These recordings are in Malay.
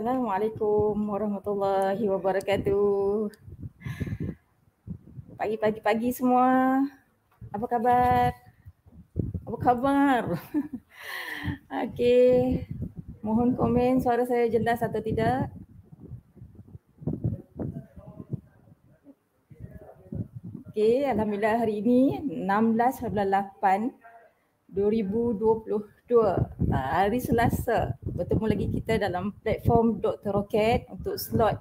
Assalamualaikum warahmatullahi wabarakatuh. Pagi-pagi-pagi semua. Apa khabar? Apa khabar? Okey. Mohon komen suara saya jelas atau tidak. Okey, alhamdulillah hari ini 16 8 2022 hari Selasa bertemu lagi kita dalam platform Dr. Rocket untuk slot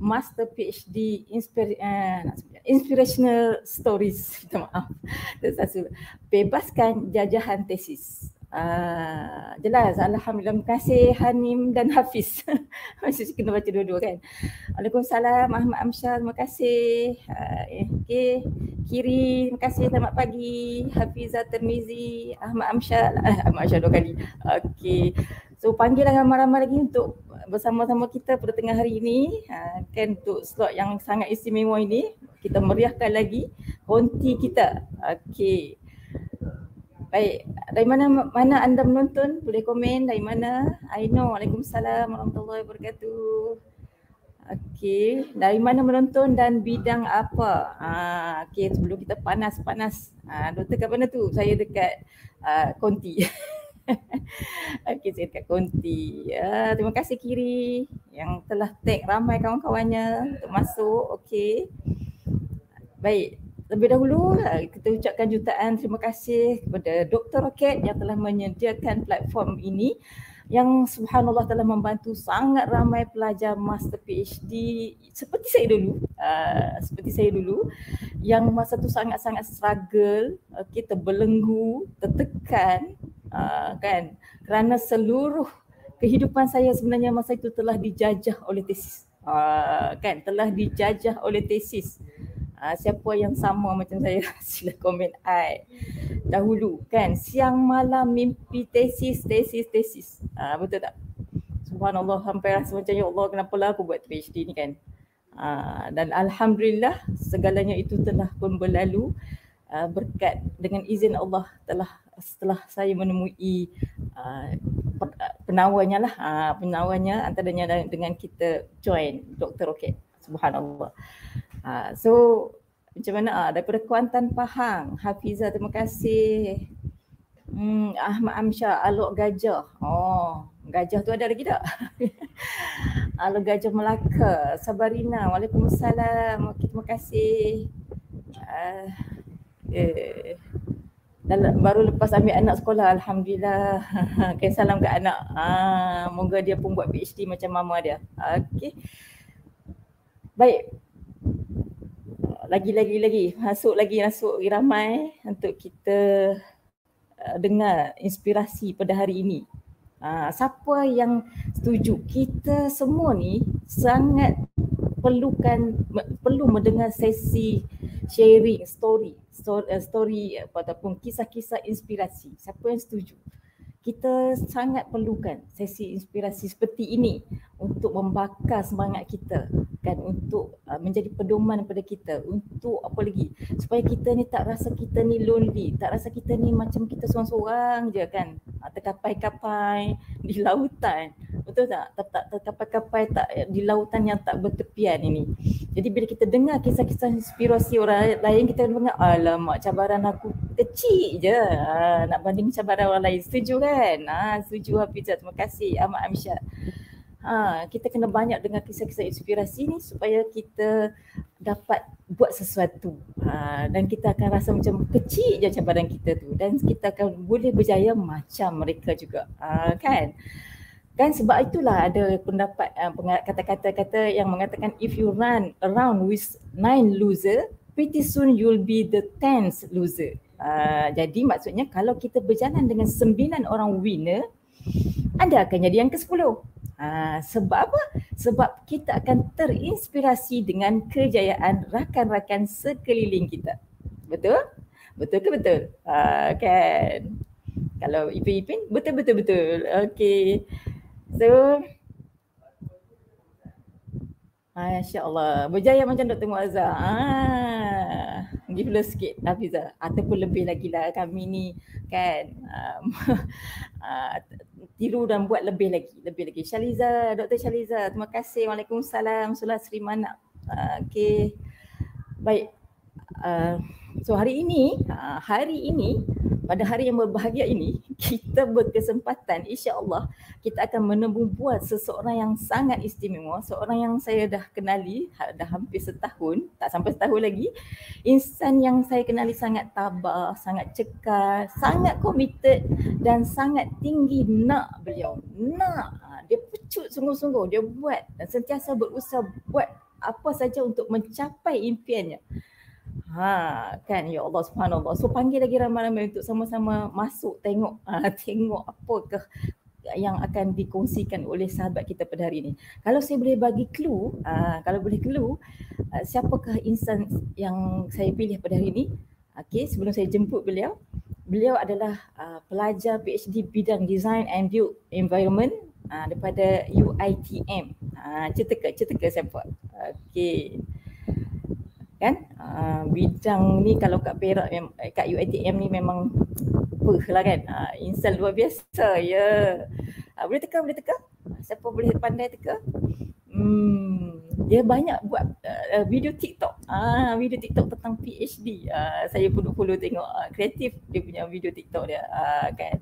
Master PhD Inspir- uh, Inspirational Stories minta maaf bebaskan jajahan tesis Uh, jelas. Alhamdulillah. Terima kasih Hanim dan Hafiz. Masih kena baca dua-dua kan? Waalaikumsalam Ahmad Amsyar. Terima kasih. Uh, okay. Kiri terima kasih. Selamat pagi. Hafizah Termizi Ahmad Amsyar. Uh, Ahmad Amsyar dua kali. Okay So panggil ramai-ramai lagi untuk bersama-sama kita pada tengah hari ini. Uh, kan untuk slot yang sangat istimewa ini kita meriahkan lagi konti kita. Okay. Baik, dari mana mana anda menonton? Boleh komen dari mana? Aino, Waalaikumsalam warahmatullahi wabarakatuh. Okey, dari mana menonton dan bidang apa? Ah, okey, sebelum kita panas-panas. Ah, doktor kat mana tu? Saya dekat uh, Konti. okey, saya dekat Konti. Uh, terima kasih Kiri yang telah tag ramai kawan-kawannya untuk masuk. Okey. Baik, Lebih dahulu kita ucapkan jutaan terima kasih kepada Dr. Rocket yang telah menyediakan platform ini yang subhanallah telah membantu sangat ramai pelajar master PhD seperti saya dulu uh, seperti saya dulu yang masa tu sangat-sangat struggle okay, terbelenggu, tertekan uh, kan kerana seluruh kehidupan saya sebenarnya masa itu telah dijajah oleh tesis uh, kan telah dijajah oleh tesis Uh, siapa yang sama macam saya sila komen. I dahulu kan siang malam mimpi tesis tesis tesis. Uh, betul tak? Subhanallah sampai rasa macam ya Allah kenapa lah aku buat PhD ni kan? Uh, dan alhamdulillah segalanya itu telah pun berlalu. Uh, berkat dengan izin Allah telah setelah saya menemui uh, penawarnya lah. Uh, penawarnya antaranya dengan kita join Dr. Roket. Subhanallah Uh, so macam mana uh, daripada Kuantan Pahang Hafiza terima kasih. Hmm, Ahmad Amsyah Alok Gajah. Oh gajah tu ada lagi tak? Alok Gajah Melaka. Sabarina Waalaikumsalam. Terima kasih. Uh, eh, baru lepas ambil anak sekolah Alhamdulillah. Okay, salam ke anak. Ah, moga dia pun buat PhD macam mama dia. Okay. baik lagi-lagi lagi masuk lagi masuk lagi ramai untuk kita uh, dengar inspirasi pada hari ini. Uh, siapa yang setuju kita semua ni sangat perlukan perlu mendengar sesi sharing story story, uh, story ataupun kisah-kisah inspirasi. Siapa yang setuju? Kita sangat perlukan sesi inspirasi seperti ini untuk membakar semangat kita kan untuk uh, menjadi pedoman kepada kita untuk apa lagi? Supaya kita ni tak rasa kita ni lonely tak rasa kita ni macam kita seorang-seorang je kan. Uh, terkapai-kapai di lautan. Betul tak? Tak tak terkapai-kapai tak di lautan yang tak bertepian ini. Jadi bila kita dengar kisah-kisah inspirasi orang lain kita dengar alamak cabaran aku kecil je. Uh, nak banding cabaran orang lain. Setuju kan kan? Ha, setuju Hafizah. Terima kasih Ahmad Amsyad. Ha, kita kena banyak dengar kisah-kisah inspirasi ni supaya kita dapat buat sesuatu. Ha, dan kita akan rasa macam kecil je cabaran kita tu. Dan kita akan boleh berjaya macam mereka juga. Ha, kan? Kan sebab itulah ada pendapat uh, kata-kata kata yang mengatakan if you run around with nine loser, pretty soon you'll be the tenth loser. Uh, jadi maksudnya kalau kita berjalan dengan sembilan orang winner, anda akan jadi yang ke-10. Uh, sebab apa? Sebab kita akan terinspirasi dengan kejayaan rakan-rakan sekeliling kita. Betul? Betul ke betul? Uh, kan? Kalau Ipin-Ipin, betul-betul-betul. Okay. So, Masya Allah. Berjaya macam Dr. Muazzah. Ah, give love sikit Hafiza. Ataupun lebih lagi lah kami ni kan. Um, tiru dan buat lebih lagi, lebih lagi. Shaliza, Dr. Shaliza, terima kasih. Waalaikumsalam. Sulah Sri Manak. Uh, okay. Baik. Uh, so hari ini, uh, hari ini pada hari yang berbahagia ini kita berkesempatan insya-Allah kita akan menembung buat seseorang yang sangat istimewa, seorang yang saya dah kenali dah hampir setahun, tak sampai setahun lagi. Insan yang saya kenali sangat tabah, sangat cekal, sangat committed dan sangat tinggi nak beliau. Nak. Ha, dia pecut sungguh-sungguh, dia buat dan sentiasa berusaha buat apa saja untuk mencapai impiannya. Ha kan ya Allah subhanallah. So panggil lagi ramai-ramai untuk sama-sama masuk tengok uh, tengok apakah yang akan dikongsikan oleh sahabat kita pada hari ini. Kalau saya boleh bagi clue, uh, kalau boleh clue, uh, siapakah insan yang saya pilih pada hari ini? Okey, sebelum saya jemput beliau, beliau adalah uh, pelajar PhD bidang Design and Build Environment uh, daripada UITM. Ke, cerita ke siapa? Okey kan? Uh, bidang ni kalau kat Perak eh, kat UiTM ni memang apa lah kan? Uh, insan luar biasa ya. Yeah. uh, boleh teka boleh teka? Siapa boleh pandai teka? Hmm dia banyak buat uh, video TikTok. Ah uh, video TikTok tentang PhD uh, saya pun follow tengok kreatif dia punya video TikTok dia. Uh, kan?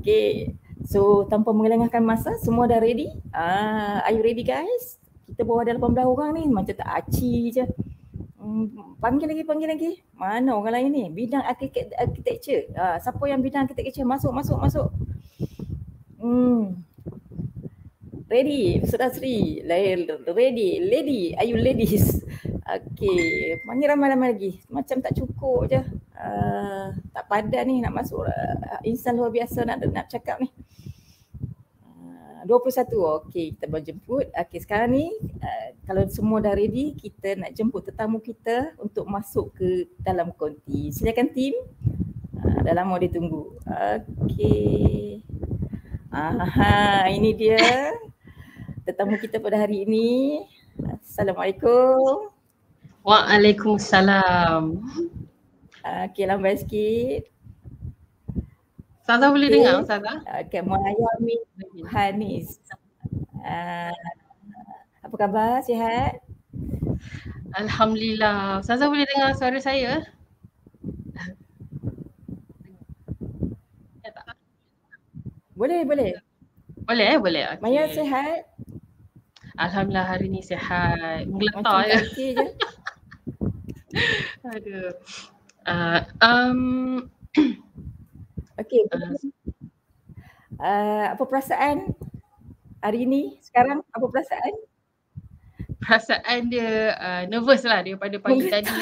Okay so tanpa mengelengahkan masa semua dah ready? Ah uh, are you ready guys? Kita bawa ada 18 orang ni. Macam tak aci je panggil lagi, panggil lagi. Mana orang lain ni? Bidang architecture. Ha, siapa yang bidang architecture? Masuk, masuk, masuk. Hmm. Ready, Sudah Sri. Ready, lady. Are you ladies? Okay, panggil ramai-ramai lagi. Macam tak cukup je. Uh, tak padan ni nak masuk. Uh, insan luar biasa nak nak cakap ni. 21 okey kita berjemput okey sekarang ni uh, kalau semua dah ready kita nak jemput tetamu kita untuk masuk ke dalam konti. Silakan tim uh, dah lama dia tunggu. Okey. Aha ini dia tetamu kita pada hari ini. Assalamualaikum. Waalaikumsalam. Okey lambat sikit Ustazah boleh okay. dengar Ustazah? Okay, Muhayyami Hanis. Uh, apa khabar? Sihat? Alhamdulillah. Ustazah boleh dengar suara saya? Boleh, boleh. Boleh eh? Boleh. Okay. Maya sihat? Alhamdulillah hari ni sihat. Menggeletar je. je. Aduh. Uh, um, Okey. Uh, apa perasaan hari ini sekarang apa perasaan? Perasaan dia uh, nervous lah daripada pagi tadi.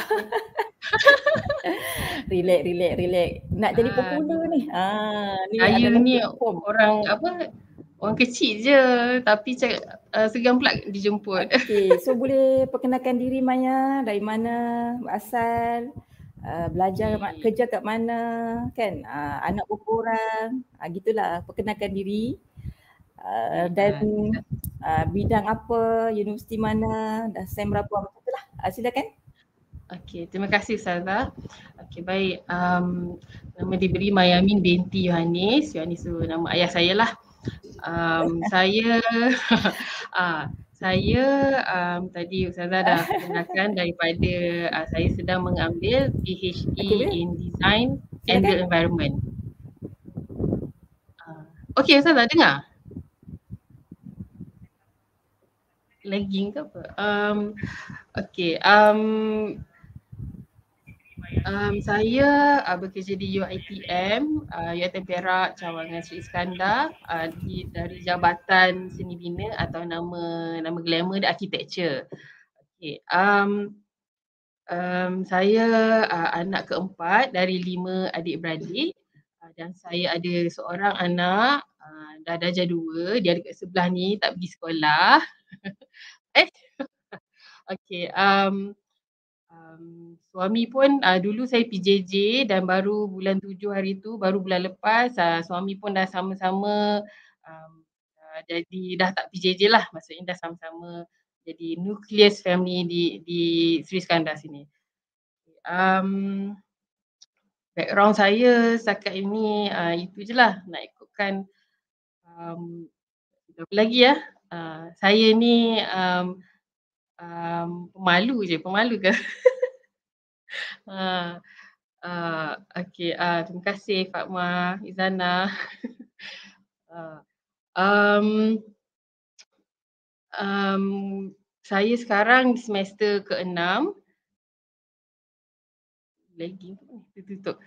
relax, relax, relax. Nak jadi uh, popular ni. Ah, ni saya ni orang apa? Orang kecil je tapi uh, segan pula dijemput. Okey, so boleh perkenalkan diri Maya dari mana asal? Uh, belajar hmm. kerja kat mana kan uh, anak berapa orang uh, gitulah perkenalkan diri uh, dan uh, bidang apa universiti mana dah sem berapa macam itulah uh, silakan Okey, terima kasih Ustazah. Okey, baik. Um, nama diberi Mayamin binti Yohanis. Yohanis tu nama ayah saya lah. Um, saya uh, saya um, tadi Ustazah dah kenalkan daripada uh, saya sedang mengambil PhD okay. in Design and the Environment. Uh, okay Ustazah dengar? Lagging ke apa? Um, okay. Um, Um, saya uh, bekerja di UiTM, uh, UiTM Perak, Cawangan Sri Iskandar uh, di, dari Jabatan Seni Bina atau nama nama glamour di Architecture. Okay. Um, um, saya uh, anak keempat dari lima adik-beradik uh, dan saya ada seorang anak uh, dah darjah dua, dia dekat sebelah ni tak pergi sekolah. eh? okay. Um, um, suami pun uh, dulu saya PJJ dan baru bulan tujuh hari tu baru bulan lepas uh, suami pun dah sama-sama um, uh, jadi dah tak PJJ lah maksudnya dah sama-sama jadi nucleus family di di Sri Skandar sini. Um, background saya setakat ini uh, itu je lah nak ikutkan um, apa lagi ya? Uh, saya ni um, um, pemalu je, pemalu ke? uh, okay, uh, terima kasih Fatma, Izana. uh, um, um, saya sekarang di semester ke-6 lagi tutup.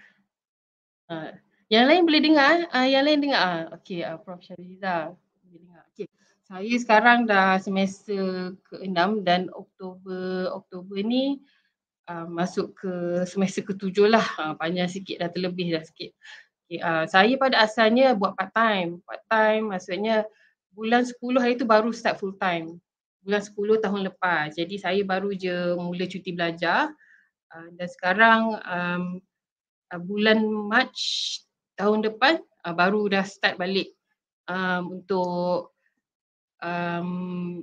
Uh, yang lain boleh dengar? Uh, yang lain dengar? Uh, okay, uh, Prof. Syariza boleh dengar. Okay. Saya sekarang dah semester ke-6 dan Oktober Oktober ni uh, masuk ke semester ke-7 lah. Uh, panjang sikit dah terlebih dah sikit. Okay, uh, saya pada asalnya buat part time. Part time maksudnya bulan 10 hari tu baru start full time. Bulan 10 tahun lepas. Jadi saya baru je mula cuti belajar. Uh, dan sekarang um, uh, bulan Mac tahun depan uh, baru dah start balik um, untuk um,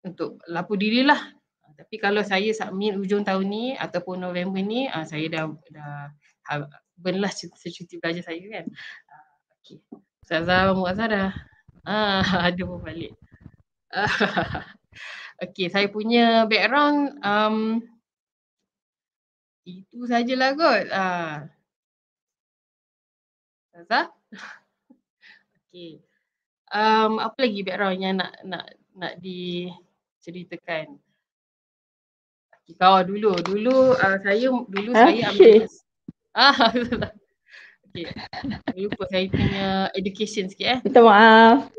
untuk lapor diri lah. Tapi kalau saya submit hujung tahun ni ataupun November ni, uh, saya dah dah burn lah secuti belajar saya kan. Uh, okay. Ustazah Muazzah dah uh, ada pun balik. Uh, okay, saya punya background um, itu sajalah kot. Uh. Ustazah? okay um, apa lagi background yang nak nak nak diceritakan? Kau dulu, dulu uh, saya dulu okay. saya ambil ah okay. Lupa saya punya education sikit eh. Minta maaf.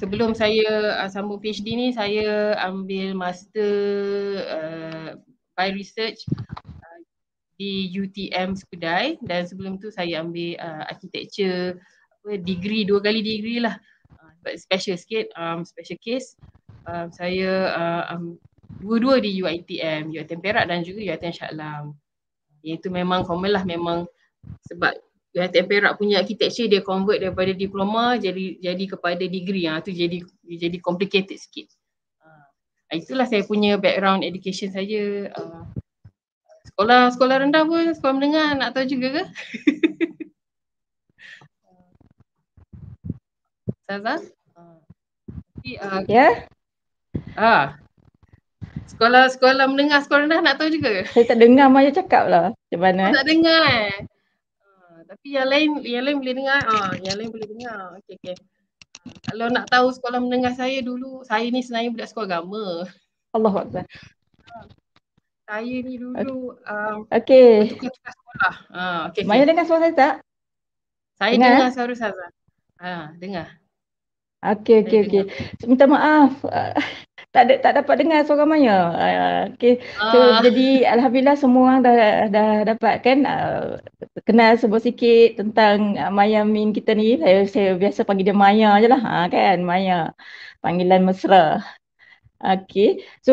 Sebelum saya uh, sambung PhD ni saya ambil master uh, by research uh, di UTM Skudai dan sebelum tu saya ambil uh, architecture apa degree dua kali degree lah but special sikit, um, special case. Um, saya uh, um, dua-dua di UITM, UITM Perak dan juga UITM Shah Alam. Itu memang common lah memang sebab UITM Perak punya architecture dia convert daripada diploma jadi jadi kepada degree. Ha, tu jadi jadi complicated sikit. Uh, itulah saya punya background education saja. Uh, sekolah sekolah rendah pun sekolah menengah nak tahu juga ke? Ustazah? uh, ya. Yeah. Ah. Sekolah sekolah mendengar sekolah rendah nak tahu juga Saya tak dengar Maya cakap lah macam mana. Oh, tak dengar eh. Uh, tapi yang lain yang lain boleh dengar. Ah, uh, yang lain boleh dengar. Okey okey. Uh, kalau nak tahu sekolah mendengar saya dulu, saya ni sebenarnya budak sekolah agama. Allah Akbar. Uh, saya ni dulu um, okay. tukar-tukar sekolah. Uh, okay, Maya okay. dengar suara saya tak? Saya dengar, dengar suara Saza. Ha, dengar. Okey okey okey. Minta maaf. Tak ada tak dapat dengar suara Maya. Uh, okey. So uh. jadi alhamdulillah semua orang dah dah dapat kan uh, kenal sebut sikit tentang uh, Maya Min kita ni. Saya saya biasa panggil dia Maya je lah ha, kan Maya. Panggilan mesra. Okey. So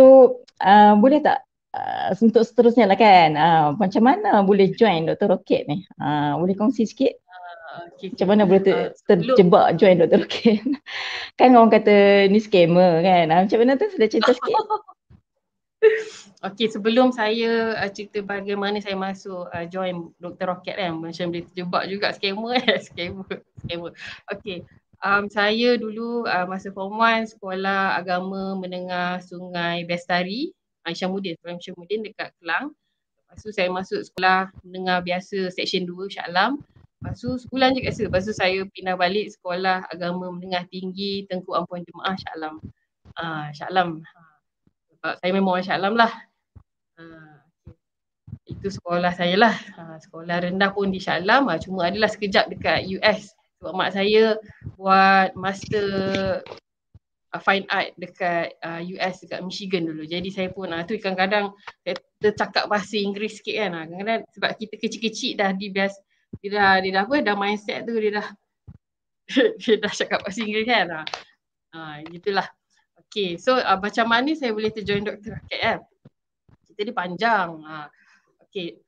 uh, boleh tak uh, untuk seterusnya lah kan. Uh, macam mana boleh join Dr. Rocket ni? Uh, boleh kongsi sikit? Okay. Macam mana boleh ter, uh, terjebak join Dr. Rokin? kan orang kata ni scammer kan? Uh, macam mana tu? Sudah cerita sikit? Okay, sebelum saya uh, cerita bagaimana saya masuk uh, join Dr. Rocket kan, macam boleh terjebak juga scammer eh, scammer, scammer. Okay, um, saya dulu uh, masa form 1 sekolah agama menengah Sungai Bestari, Aisyah Mudin, Sekolah Aisyah Mudin dekat Kelang. Lepas tu saya masuk sekolah menengah biasa section 2 Shah Alam. Lepas tu sebulan je kat situ. Lepas tu saya pindah balik sekolah agama menengah tinggi Tengku Ampuan Jemaah Shah Alam. Uh, Shah Alam. Sebab saya memang orang Shah Alam lah. Uh, itu sekolah saya lah. Uh, sekolah rendah pun di Shah Alam. Uh, cuma adalah sekejap dekat US. Sebab mak saya buat master uh, fine art dekat uh, US dekat Michigan dulu. Jadi saya pun uh, tu kadang-kadang saya tercakap bahasa Inggeris sikit kan. Uh, kadang-kadang sebab kita kecil-kecil dah dibiasa dia dah dia dah apa dah mindset tu dia dah dia dah cakap bahasa Inggeris kan? Ha. ha gitulah. Okey so uh, macam mana saya boleh terjoin doktor raket kan? Cerita dia panjang ha okey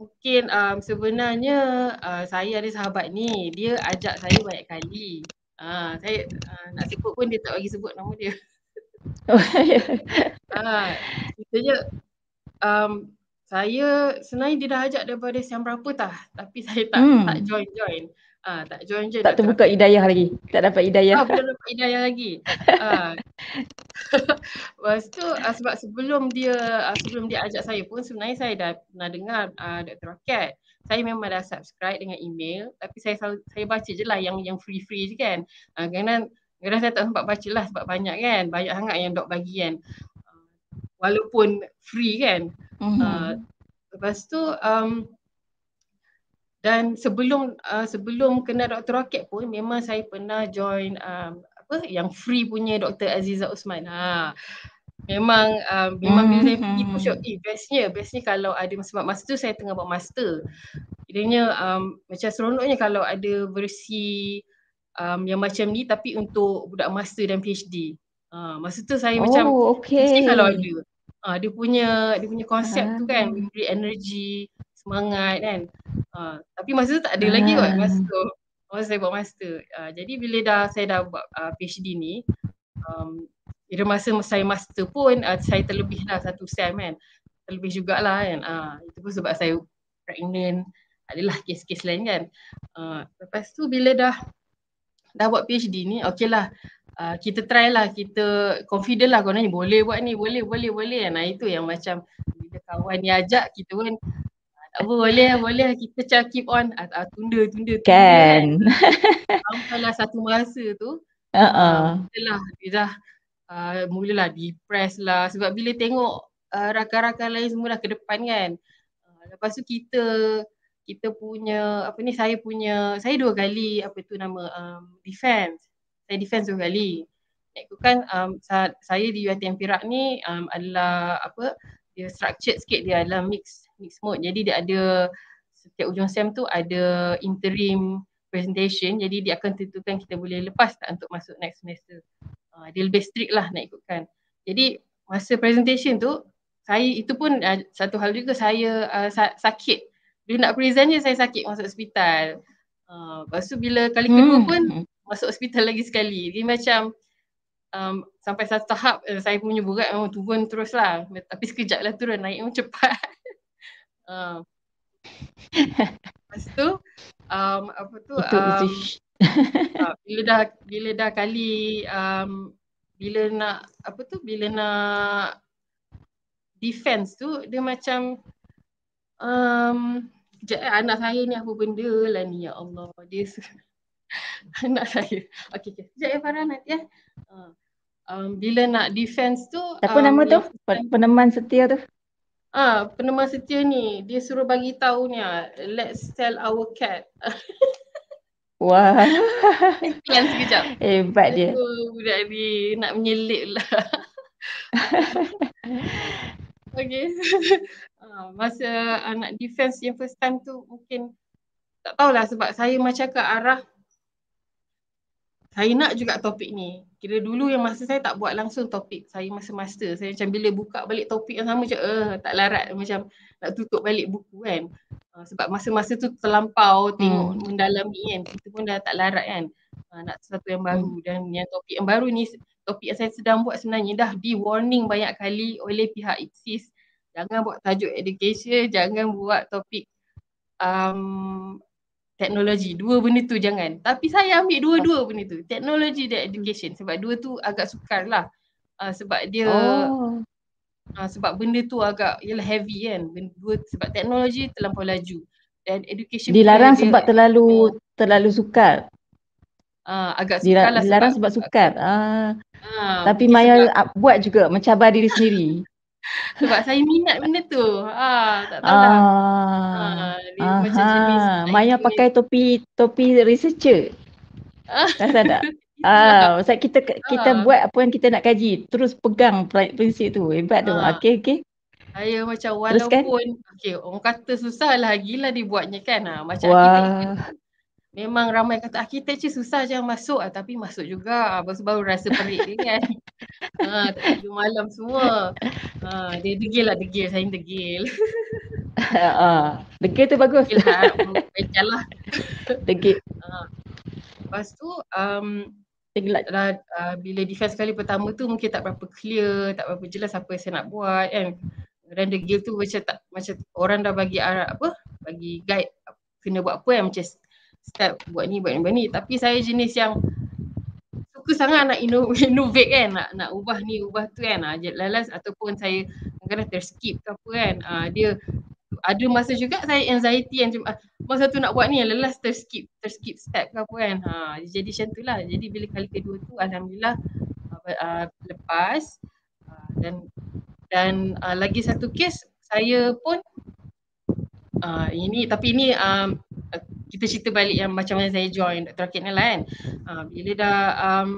mungkin um, sebenarnya uh, saya ada sahabat ni dia ajak saya banyak kali. Ha saya uh, nak sebut pun dia tak bagi sebut nama dia. Ha ceritanya um, saya sebenarnya dia dah ajak daripada siang berapa tah tapi saya tak hmm. tak join join Ah, tak join je. Tak terbuka hidayah lagi. Tak dapat hidayah. Ah, belum dapat hidayah lagi. ah. Lepas tu uh, sebab sebelum dia uh, sebelum dia ajak saya pun sebenarnya saya dah pernah dengar uh, Dr. Rocket. Saya memang dah subscribe dengan email tapi saya saya baca je lah yang yang free-free je kan. Uh, kerana kadang saya tak sempat baca lah sebab banyak kan. Banyak sangat yang dok bagi kan. Uh, walaupun free kan. Mm-hmm. Uh, lepas tu um, dan sebelum uh, sebelum kena Dr. Rocket pun memang saya pernah join um, apa yang free punya Dr. Aziza Osman. Ha. Memang um, memang mm-hmm. bila saya pergi pun syok, eh bestnya, bestnya kalau ada sebab masa tu saya tengah buat master. Kiranya um, macam seronoknya kalau ada versi um, yang macam ni tapi untuk budak master dan PhD. Ha, masa tu saya oh, macam okay. mesti kalau ada. Ha, dia punya dia punya konsep ha. tu kan memberi energi semangat kan. Uh, tapi masa tu tak ada uh. lagi kot masa tu. Masa saya buat master. Uh, jadi bila dah saya dah buat uh, PhD ni, um, bila masa saya master pun uh, saya terlebih lah satu sem kan. Terlebih jugalah kan. Uh, itu pun sebab saya pregnant. Adalah kes-kes lain kan. Uh, lepas tu bila dah dah buat PhD ni, okey lah. Uh, kita try lah, kita confident lah kau nanya boleh buat ni, boleh, boleh, boleh. Nah itu yang macam bila kawan ni ajak kita pun tak apa boleh lah boleh lah kita macam keep on. Uh, uh, tunda tunda tunda kan. sampailah satu masa tu uh-uh. uh, lah dia dah uh, mulalah depress lah. Sebab bila tengok uh, rakan-rakan lain semua dah ke depan kan. Uh, lepas tu kita kita punya apa ni saya punya saya dua kali apa tu nama um, defense saya defense dua kali kan um, saya di UiTM Perak ni um, adalah apa dia structured sikit dia adalah mix mix mode. Jadi dia ada setiap ujung sem tu ada interim presentation. Jadi dia akan tentukan kita boleh lepas tak untuk masuk next semester. Uh, dia lebih strict lah nak ikutkan. Jadi masa presentation tu saya itu pun uh, satu hal juga saya uh, sakit. Bila nak present je saya sakit masuk hospital. Uh, lepas tu bila kali kedua hmm. pun masuk hospital lagi sekali. Dia macam um, sampai satu tahap uh, saya punya berat memang turun terus lah. Tapi sekejap lah turun naik memang cepat. Uh. Lepas tu um, apa tu um, uh, bila dah bila dah kali um, bila nak apa tu bila nak defense tu dia macam um, Sekejap eh, anak saya ni apa benda lah ni ya Allah dia anak saya. Okey okey. Sekejap ya Farah nanti ya. Uh, um, bila nak defense tu Apa um, nama tu? Peneman setia tu. Ah, peneman setia ni, dia suruh bagi tahu ni, let's sell our cat. Wah. Iklan sekejap. Hebat dia. Oh, budak ni nak menyelip lah. okay. Uh, masa anak defense yang first time tu mungkin tak tahulah sebab saya macam ke arah saya nak juga topik ni. Kira dulu yang masa saya tak buat langsung topik saya masa master. Saya macam bila buka balik topik yang sama macam eh tak larat macam nak tutup balik buku kan. Uh, sebab masa-masa tu terlampau tengok hmm. mendalami kan. Kita pun dah tak larat kan. Uh, nak sesuatu yang baru hmm. dan yang topik yang baru ni topik yang saya sedang buat sebenarnya dah di warning banyak kali oleh pihak IPSIS. Jangan buat tajuk education, jangan buat topik um, teknologi. Dua benda tu jangan. Tapi saya ambil dua-dua benda tu. Teknologi dan education. Sebab dua tu agak sukar lah. Uh, sebab dia oh. uh, sebab benda tu agak ialah heavy kan. Benda, dua, sebab teknologi terlampau laju. Dan education dilarang sebab dia, terlalu uh, terlalu sukar. Uh, agak sukar lah dilarang sebab, sebab sukar. Uh, uh, tapi Maya sebab, buat juga mencabar diri sendiri. Sebab saya minat benda tu. Ha, tak tahu lah. Ah, ha, macam jenis Maya pakai topi topi researcher. Rasa tak? Ah, uh, kita kita uh. buat apa yang kita nak kaji, terus pegang prinsip tu. Hebat tu. Uh. Okey okey. Saya macam walaupun okey, orang kata susah lah gila dibuatnya kan. Ha, macam Wah. kita memang ramai kata arkitektur susah jangan masuk ah, tapi masuk juga. Ah, baru baru rasa pelik dia kan. ha, tak malam semua. Ha, dia degil lah degil, saya degil. Ha, degil tu bagus. Degil lah, lah. Degil. Ha. Lepas tu, um, lah, uh, bila defense kali pertama tu mungkin tak berapa clear, tak berapa jelas apa yang saya nak buat kan. Dan degil tu macam tak macam orang dah bagi arah apa? Bagi guide kena buat apa yang macam step buat ni buat ni buat ni. Tapi saya jenis yang suka sangat nak innovate kan nak nak ubah ni ubah tu kan. Uh, lalas ataupun saya kadang-kadang terskip ke apa kan. Uh, dia ada masa juga saya anxiety yang uh, masa tu nak buat ni lelas terskip terskip step ke apa kan. Ha, jadi macam tu lah. Jadi bila kali kedua tu Alhamdulillah uh, lepas. Uh, dan dan uh, lagi satu kes saya pun uh, ini tapi ini um, kita cerita balik yang macam mana saya join Dr. Ni lah kan. Uh, bila dah um,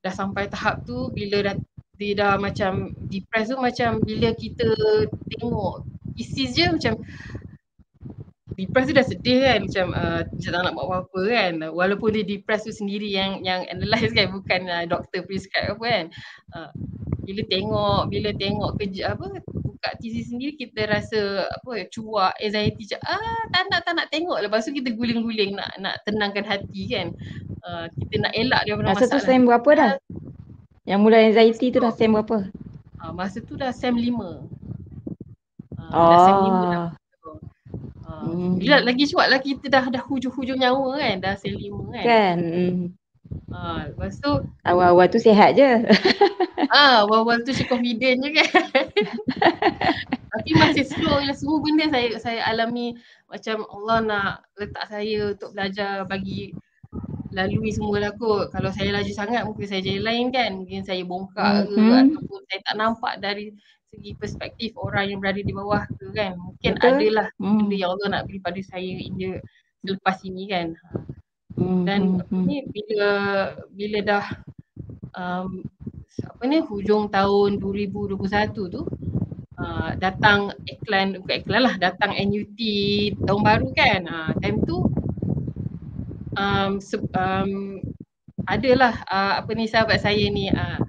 dah sampai tahap tu, bila dah dia dah macam depressed tu macam bila kita tengok isis je macam depressed tu dah sedih kan macam uh, tak nak buat apa-apa kan walaupun dia depressed tu sendiri yang yang analyze kan bukan uh, doktor prescribe apa kan uh, bila tengok bila tengok kerja apa buka TC sendiri kita rasa apa ya cuak anxiety je ah tak nak tak nak tengok lepas tu kita guling-guling nak nak tenangkan hati kan uh, kita nak elak dia masa masalah. tu sem berapa dah yang mula anxiety tu dah sem berapa uh, masa tu dah sem 5 uh, oh. dah sem 5 dah Hmm. Bila lagi cuak lah kita dah dah hujung-hujung nyawa kan dah sem 5 kan. Kan. Hmm. Ha, lepas tu awal-awal tu sihat je. Ah, awal-awal tu si confident je kan. Tapi masih slow lah semua benda saya saya alami macam Allah nak letak saya untuk belajar bagi lalui semua lah kot. Kalau saya laju sangat mungkin saya jadi lain kan. Mungkin saya bongkar mm-hmm. ke ataupun saya tak nampak dari segi perspektif orang yang berada di bawah ke kan. Mungkin Betul. adalah mm. benda yang Allah nak beri pada saya India selepas ini kan. Mm-hmm. Dan mm-hmm. ni bila bila dah um, apa ni hujung tahun 2021 tu uh, datang iklan bukan iklan lah datang NUT tahun baru kan uh, time tu um, se- um, adalah uh, apa ni sahabat saya ni uh,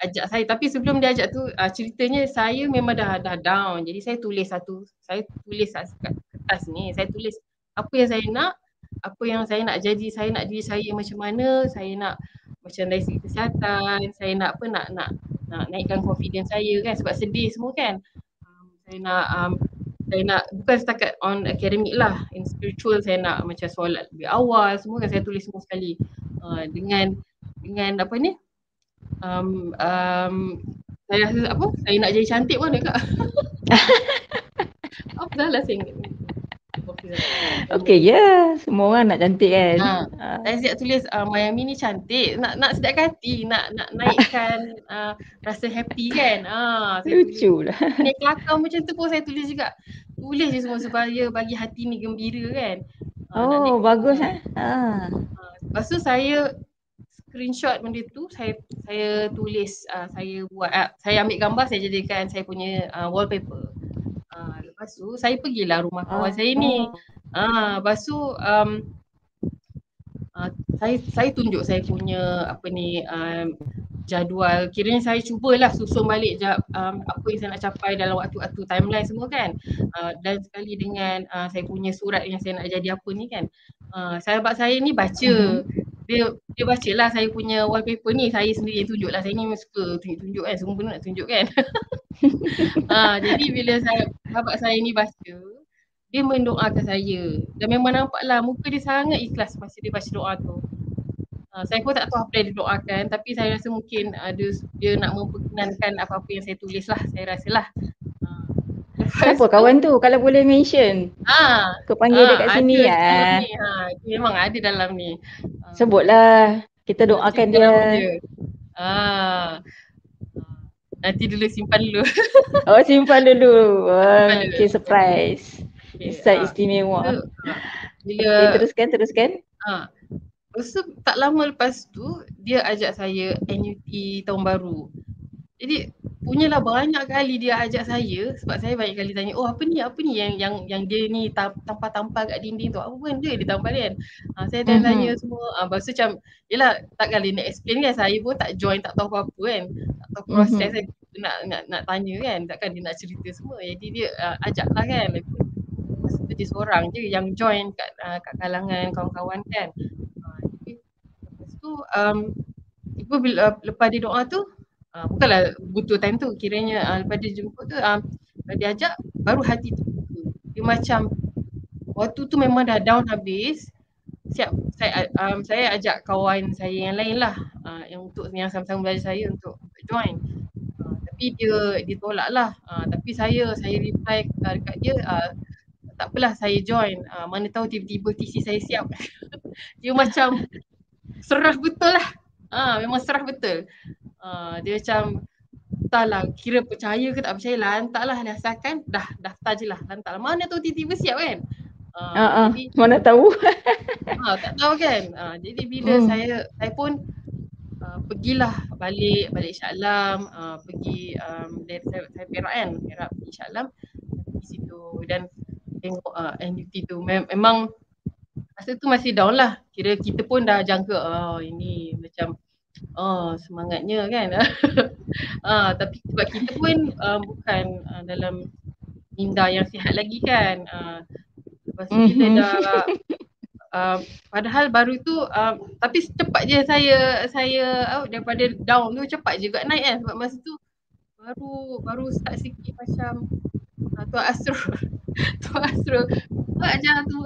ajak saya tapi sebelum dia ajak tu uh, ceritanya saya memang dah dah down jadi saya tulis satu saya tulis kat kertas ni saya tulis apa yang saya nak apa yang saya nak jadi saya nak jadi saya macam mana saya nak macam dari segi kesihatan saya nak apa nak nak nak naikkan confidence saya kan sebab sedih semua kan. Um, saya nak um, saya nak bukan setakat on academic lah in spiritual saya nak macam solat lebih awal semua kan saya tulis semua sekali. Uh, dengan dengan apa ni? Um, um, saya rasa apa? Saya nak jadi cantik pun dekat apa salah saya ingat Okay ya, yeah. semua orang nak cantik kan. Ha. ha. Saya siap tulis uh, Miami ni cantik, nak nak sedap hati, nak nak naikkan uh, rasa happy kan. Ha, saya Lucu lah. Ni kelakar macam tu pun saya tulis juga. Tulis je semua supaya bagi hati ni gembira kan. Ha, oh bagus eh. Ha. ha. Lepas tu saya screenshot benda tu saya saya tulis uh, saya buat uh, saya ambil gambar saya jadikan saya punya uh, wallpaper. Lepas tu saya pergilah rumah kawan uh, saya ni. Ah, uh, lepas tu um, uh, saya saya tunjuk saya punya apa ni um, jadual. Kiranya saya cubalah susun balik jap, um, apa yang saya nak capai dalam waktu-waktu timeline semua kan. Uh, dan sekali dengan uh, saya punya surat yang saya nak jadi apa ni kan. Uh, sahabat saya ni baca. Uh-huh. Dia dia bacalah saya punya wallpaper ni. Saya sendiri yang tunjuk lah. Saya ni suka tunjuk-tunjuk kan. Semua benda nak tunjuk kan. uh, jadi bila saya sahabat saya ni baca dia mendoakan saya dan memang nampaklah muka dia sangat ikhlas masa dia baca doa tu uh, saya pun tak tahu apa yang dia doakan tapi saya rasa mungkin uh, dia, dia nak memperkenankan apa-apa yang saya tulis lah saya rasa lah Siapa kawan tu kalau boleh mention ha, Kau panggil ha, dekat sini ya. Ha, memang ada dalam ni Sebutlah kita doakan dia, dia. Ha. Nanti dulu simpan dulu. oh simpan dulu. Oh, okay surprise. Okay, uh, istimewa. Uh, bila okay, teruskan teruskan. Ah. So, tak lama lepas tu dia ajak saya NUT tahun baru. Jadi punyalah banyak kali dia ajak saya sebab saya banyak kali tanya, "Oh, apa ni? Apa ni yang yang yang dia ni tampar-tampar kat dinding tu? Apa pun dia tampar kan?" Uh, saya tanya, tanya mm-hmm. semua. Ah, uh, lepas macam, yalah tak kali nak explain kan saya pun tak join, tak tahu apa-apa kan. Tak tahu proses mm-hmm. nak nak nak tanya kan, takkan dia nak cerita semua. Jadi dia uh, ajaklah kan. Seperti seorang je yang join kat uh, kat kalangan kawan-kawan kan. Uh, jadi lepas tu um, Ibu bila, lepas dia doa tu uh, bukanlah butuh time tu. Kiranya uh, lepas dia jemput tu uh, dia ajak baru hati tu dia macam waktu tu memang dah down habis. Siap saya um, saya ajak kawan saya yang lain lah uh, yang untuk yang sama-sama belajar saya untuk, untuk join. Uh, tapi dia dia tolak lah. Uh, tapi saya saya reply uh, dekat dia uh, tak apalah saya join. Uh, mana tahu tiba-tiba TC saya siap. Dia macam serah betul lah. Uh, memang serah betul uh, dia macam lah kira percaya ke tak percaya lantaklah asalkan dah daftar je lah lantaklah mana tahu tiba-tiba siap kan Uh, uh, uh, jadi, mana tahu. uh, tak tahu kan. Uh, jadi bila hmm. saya saya pun uh, pergilah balik balik Shah Alam, uh, pergi um, dari saya, saya Perak kan, Perak pergi Shah Alam di situ dan tengok uh, NUT tu Mem- memang masa tu masih down lah. Kira kita pun dah jangka oh ini macam oh semangatnya kan. uh, tapi sebab kita pun uh, bukan uh, dalam minda yang sihat lagi kan. Uh, Lepas tu kita dah uh, padahal baru tu uh, tapi cepat je saya saya uh, daripada down tu cepat juga naik kan? Sebab masa tu baru baru start sikit macam uh, Tuan Astro. Tuan Astro Tuan ajar tu.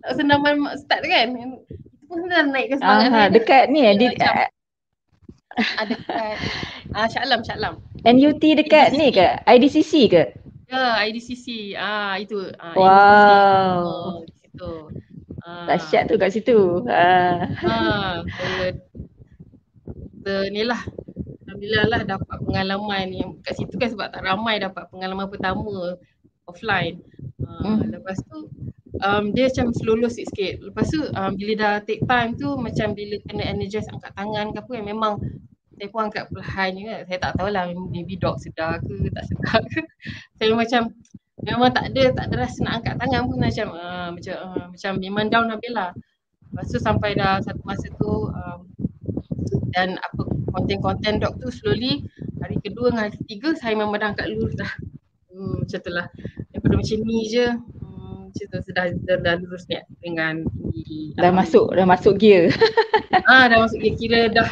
Senaman start kan? Itu pun dah naik ke semangat Aha, dekat ni eh di, macam, uh, dekat uh, Syaklam Syaklam NUT dekat IDCC. ni ke IDCC ke Ya, IDCC. Ah, itu. Ah, wow. Oh, situ. Ah. Dahsyat tu kat situ. Ah. Ah, kita ni lah. Alhamdulillah lah dapat pengalaman yang kat situ kan sebab tak ramai dapat pengalaman pertama offline. Ah, hmm. Lepas tu um, dia macam slow low sikit. Lepas tu um, bila dah take time tu macam bila kena energize angkat tangan ke apa yang memang saya pun angkat perlahan juga. Saya tak tahulah maybe dog sedar ke tak sedar ke. Saya macam memang tak ada tak ada rasa nak angkat tangan pun macam uh, macam uh, macam memang down habis lah. Lepas tu sampai dah satu masa tu um, dan apa konten-konten dog tu slowly hari kedua dengan hari ketiga saya memang dah angkat lurus dah. Hmm, macam tu lah. Daripada macam ni je macam tu sudah, sudah lurus ni dengan tinggi. Dah masuk, dah masuk gear. ah, dah masuk gear kira dah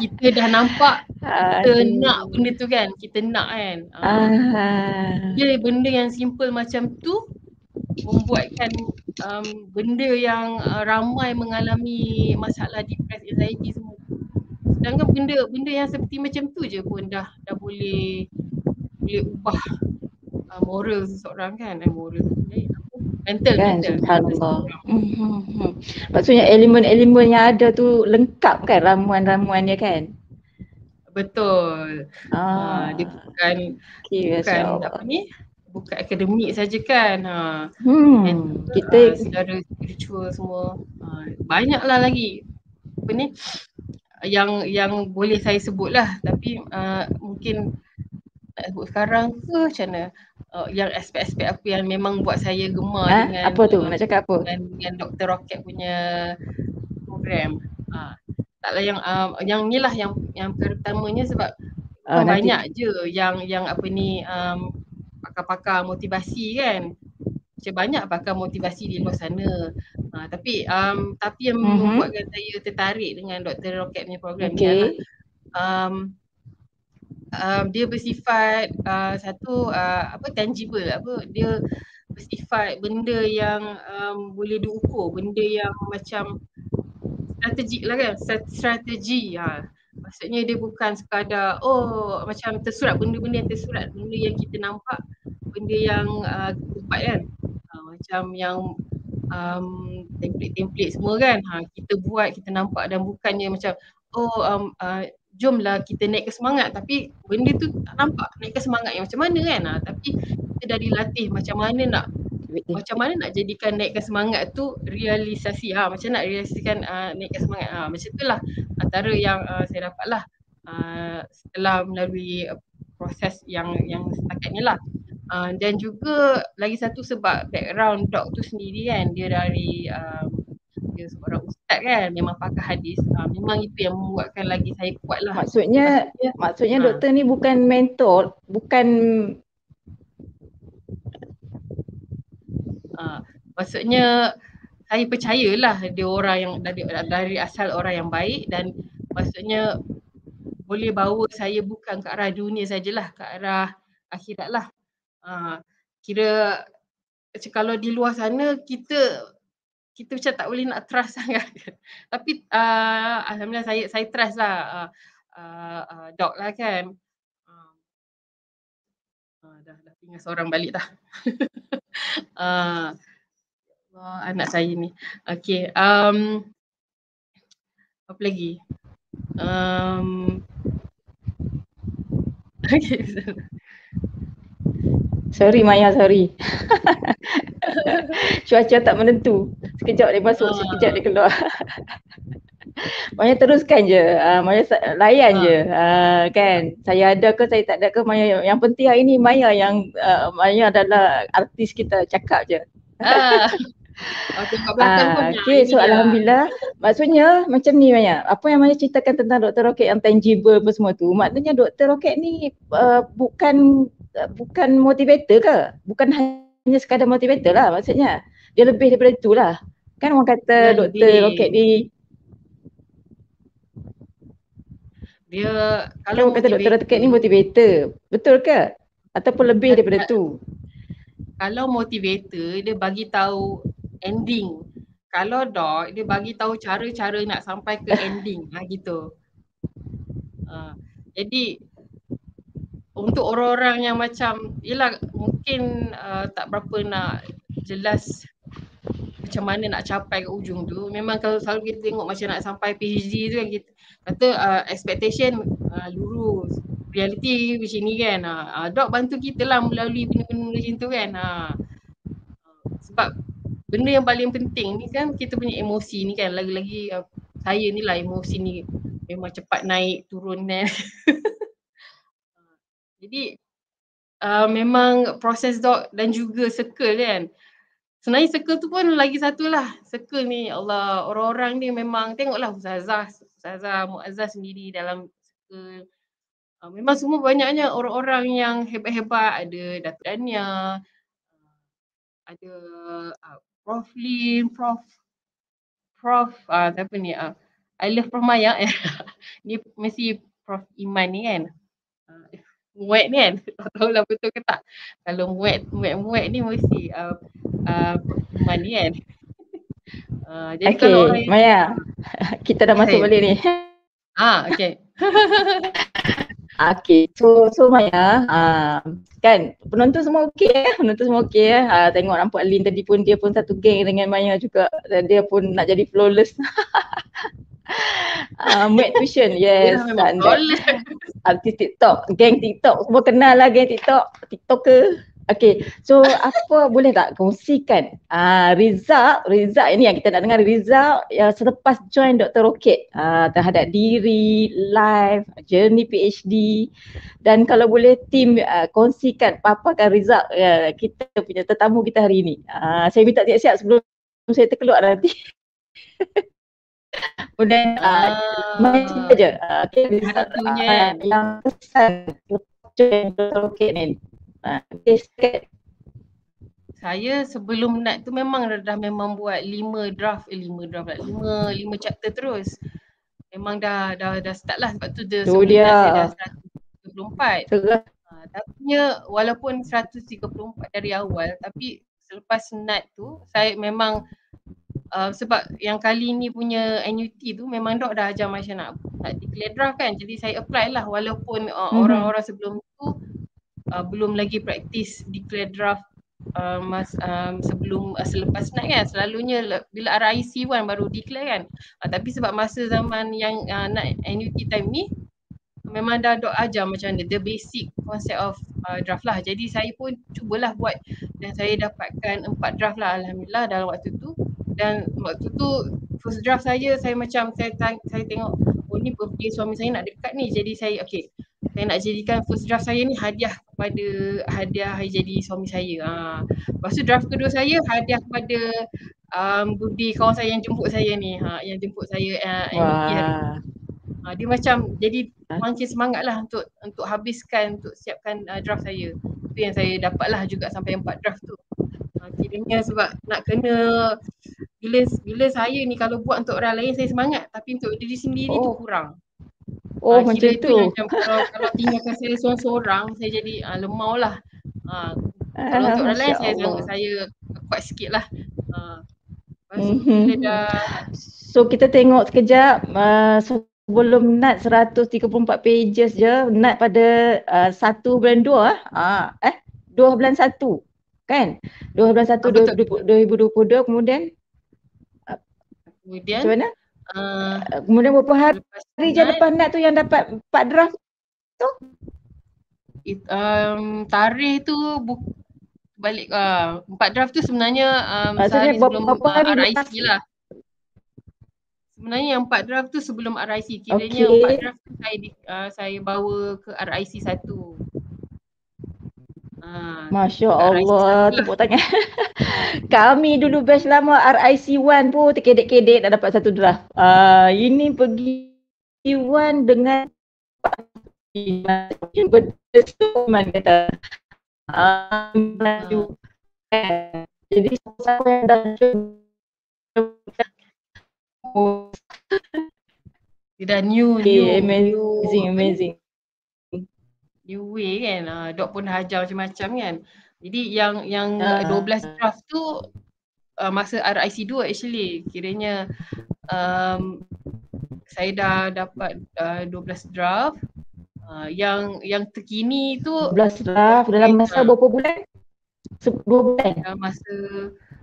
kita dah nampak kita Aduh. nak benda tu kan kita nak kan uh. dia benda yang simple macam tu membuatkan um, benda yang uh, ramai mengalami masalah depresi anxiety semua sedangkan benda benda yang seperti macam tu je pun dah dah boleh boleh ubah uh, moral seseorang kan eh, moral eh, mental kan mental. subhanallah. Mm-hmm. maksudnya elemen-elemen yang ada tu lengkap kan ramuan-ramuannya kan? Betul. Ah. Uh, dia bukan okay, bukan apa ni bukan akademik saja kan ha. Hmm. And, kita uh, secara spiritual semua. Uh, banyaklah lagi. Apa ni yang yang boleh saya sebutlah. Tapi uh, mungkin nak sebut sekarang ke macam mana uh, yang aspek-aspek apa yang memang buat saya gemar ha? dengan apa tu nak cakap apa dengan, dengan Dr. Rocket punya program uh, taklah yang uh, yang ni lah yang yang pertamanya sebab uh, banyak je yang yang apa ni um, pakar-pakar motivasi kan macam banyak pakar motivasi di luar sana uh, tapi um, tapi yang uh-huh. membuatkan saya tertarik dengan Dr. Rocket punya program okay. ni adalah um, um, dia bersifat uh, satu uh, apa tangible apa dia bersifat benda yang um, boleh diukur benda yang macam strategik lah kan strategi ha. maksudnya dia bukan sekadar oh macam tersurat benda-benda yang tersurat benda yang kita nampak benda yang uh, tempat kan uh, macam yang um, template-template semua kan ha, kita buat kita nampak dan bukannya macam oh um, uh, jomlah kita naik ke semangat. Tapi benda tu tak nampak naik ke semangat yang macam mana kan? Ha, tapi kita dah dilatih macam mana nak macam mana nak jadikan naik ke semangat tu realisasi. Ha macam nak realisasikan uh, naik ke semangat. Ha macam itulah antara yang uh, saya dapatlah uh, setelah melalui uh, proses yang yang setakat ni lah. Uh, dan juga lagi satu sebab background dog tu sendiri kan dia dari um, dia seorang ustaz kan memang pakar hadis. Uh, memang itu yang membuatkan lagi saya kuat lah. Maksudnya maksudnya, maksudnya ha. doktor ni bukan mentor bukan uh, maksudnya saya percayalah dia orang yang dari, dari asal orang yang baik dan maksudnya boleh bawa saya bukan ke arah dunia sajalah ke arah akhirat lah. Uh, kira kalau di luar sana kita kita macam tak boleh nak trust sangat. Tapi uh, alhamdulillah saya saya trust lah uh, uh, uh, dog lah kan. Uh, dah dah tinggal seorang balik dah. uh, anak saya ni. Okay. Um, apa lagi? Um, okay. Sorry Maya, sorry. Cuaca tak menentu. Sekejap dia masuk, uh. sekejap dia keluar. Maya teruskan je. Uh, Maya layan uh. je. Uh, kan? Saya ada ke saya tak ada ke Maya. Yang penting hari ni Maya yang uh, Maya adalah artis kita cakap je. Uh. Okay, ah, okay, so Alhamdulillah. Maksudnya macam ni Maya. Apa yang Maya ceritakan tentang Dr. Rocket yang tangible apa semua tu. Maknanya Dr. Rocket ni uh, bukan uh, bukan motivator ke? Bukan hanya sekadar motivator lah maksudnya. Dia lebih daripada itulah. Kan orang kata ya, Dr. Rocket ni dia kalau kan orang kata Dr. Rocket ni motivator. Betul ke? Ataupun lebih daripada tu? Kalau motivator dia bagi tahu ending. Kalau dog dia bagi tahu cara-cara nak sampai ke ending. Ha gitu. Ha, jadi untuk orang-orang yang macam yalah mungkin uh, tak berapa nak jelas macam mana nak capai ke ujung tu memang kalau selalu kita tengok macam nak sampai PhD tu kan kita kata uh, expectation uh, lurus reality macam ni kan uh, uh, dok bantu kita lah melalui benda-benda macam tu kan uh, sebab benda yang paling penting ni kan kita punya emosi ni kan. Lagi-lagi uh, saya ni lah emosi ni memang cepat naik turun kan. Jadi uh, memang proses dok dan juga circle kan. Sebenarnya circle tu pun lagi satu lah. Circle ni Allah orang-orang ni memang tengoklah Ustazah Ustazah Muazzah sendiri dalam circle. Uh, memang semua banyaknya orang-orang yang hebat-hebat. Ada Datuk Dania ada uh, Prof Lim, Prof Prof uh, siapa ni? Uh, I love Prof Maya. ni mesti Prof Iman ni kan. Uh, muat ni kan. Tak tahu lah betul ke tak. Kalau muat, muat, muat ni mesti uh, uh, Prof Iman ni kan. Uh, jadi okay, kalau Maya. Kita dah masuk balik ni. Ah, okay. Okay, so so Maya, uh, kan penonton semua okey ya, penonton semua okey ya. Uh, tengok nampak Lin tadi pun dia pun satu geng dengan Maya juga dan dia pun nak jadi flawless. uh, Mat Tuition, yes. Yeah, artis TikTok, geng TikTok, semua kenal lah geng TikTok, TikToker. Okay, so apa boleh tak kongsikan uh, result, result ini yang kita nak dengar result yang selepas join Dr. Rocket uh, terhadap diri, life, journey PhD dan kalau boleh tim uh, kongsikan apa-apa result uh, kita punya tetamu kita hari ini. Uh, saya minta siap-siap sebelum saya terkeluar nanti. Kemudian uh, uh, macam saja. Uh, okay, result, uh, yang pesan join Dr. Rocket ni. Saya sebelum nak tu memang dah memang buat lima draft, eh lima draft lah, lima, lima chapter terus. Memang dah dah dah start lah sebab tu dia tu dia. dah 134. Ha, tapi walaupun 134 dari awal tapi selepas nat tu saya memang uh, sebab yang kali ni punya NUT tu memang dok dah ajar macam nak, nak declare draft kan jadi saya apply lah walaupun uh, mm-hmm. orang-orang sebelum tu uh, belum lagi praktis declare draft uh, mas, um, sebelum uh, selepas night kan. Selalunya bila RIC one baru declare kan. Uh, tapi sebab masa zaman yang uh, nak NUT time ni memang dah dok ajar macam mana the basic concept of uh, draft lah. Jadi saya pun cubalah buat dan saya dapatkan empat draft lah Alhamdulillah dalam waktu tu. Dan waktu tu first draft saya saya macam saya saya tengok oh ni birthday suami saya nak dekat ni. Jadi saya okay saya nak jadikan first draft saya ni hadiah kepada hadiah hari jadi suami saya. Ha. Lepas tu draft kedua saya hadiah kepada um, budi kawan saya yang jemput saya ni. Ha, yang jemput saya uh. Ha, dia macam jadi makin semangat lah untuk untuk habiskan, untuk siapkan uh, draft saya. Itu yang saya dapat lah juga sampai empat draft tu. Ha, kiranya sebab nak kena bila, bila saya ni kalau buat untuk orang lain saya semangat tapi untuk diri sendiri oh. tu kurang. Oh uh, macam tu. Macam kalau, kalau tinggalkan saya seorang-seorang saya jadi uh, lemau lah. Uh, kalau untuk orang lain saya, saya, saya kuat sikit lah. Uh, dah So kita tengok sekejap uh, sebelum Nat 134 pages je, Nat pada uh, 1 bulan 2 ah. Ah, eh 2 bulan 1 kan? 2 bulan 1 Ah, betul. 2022 kemudian kemudian macam mana? Uh, Uh, Kemudian berapa hari lepas je lepas Nat tu yang dapat 4 draft? it, um, tarikh tu bu- balik uh, empat draft tu sebenarnya um, sehari sebelum berapa uh, hari RIC lepas? lah. Sebenarnya yang empat draft tu sebelum RIC. Kiranya empat draft tu saya di, uh, saya bawa ke RIC satu. Uh, Masya RIC Allah, lah. tepuk tangan. Kami dulu batch lama RIC 1 pun terkedek-kedek dah dapat satu draft. Uh, ini pergi 1 dengan berdesuman kata. Uh. Jadi siapa yang dah dia dah new new amazing, amazing. New way kan. Uh, dok pun dah ajar macam-macam kan. Jadi yang yang Ah. 12 draft tu uh, masa RIC 2 actually kiranya um, saya dah dapat uh, 12 draft. Uh, yang yang terkini tu 12 draft dalam masa Ah. berapa bulan? Se- Dua bulan. dalam masa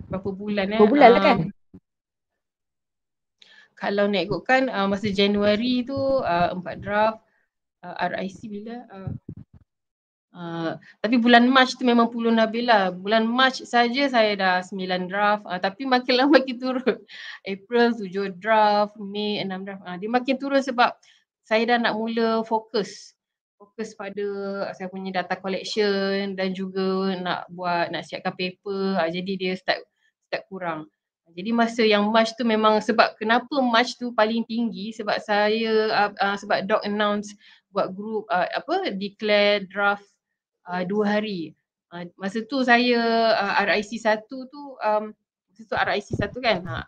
berapa bulan eh? Dua bulan lah kan? Kalau nak ikutkan uh, masa Januari tu uh, empat draft uh, RIC bila uh, uh, tapi bulan Mac tu memang puluh Nabila. Bulan Mac saja saya dah 9 draft uh, tapi makin lama makin turun. April 7 draft, Mei 6 draft. Uh, dia makin turun sebab saya dah nak mula fokus fokus pada saya punya data collection dan juga nak buat nak siapkan paper. Uh, jadi dia start start kurang. Jadi masa yang March tu memang sebab kenapa March tu paling tinggi sebab saya uh, uh, sebab doc announce buat group uh, apa declare draft uh, dua hari. Uh, masa tu saya uh, RIC 1 tu um, masa tu RIC 1 kan. Ha.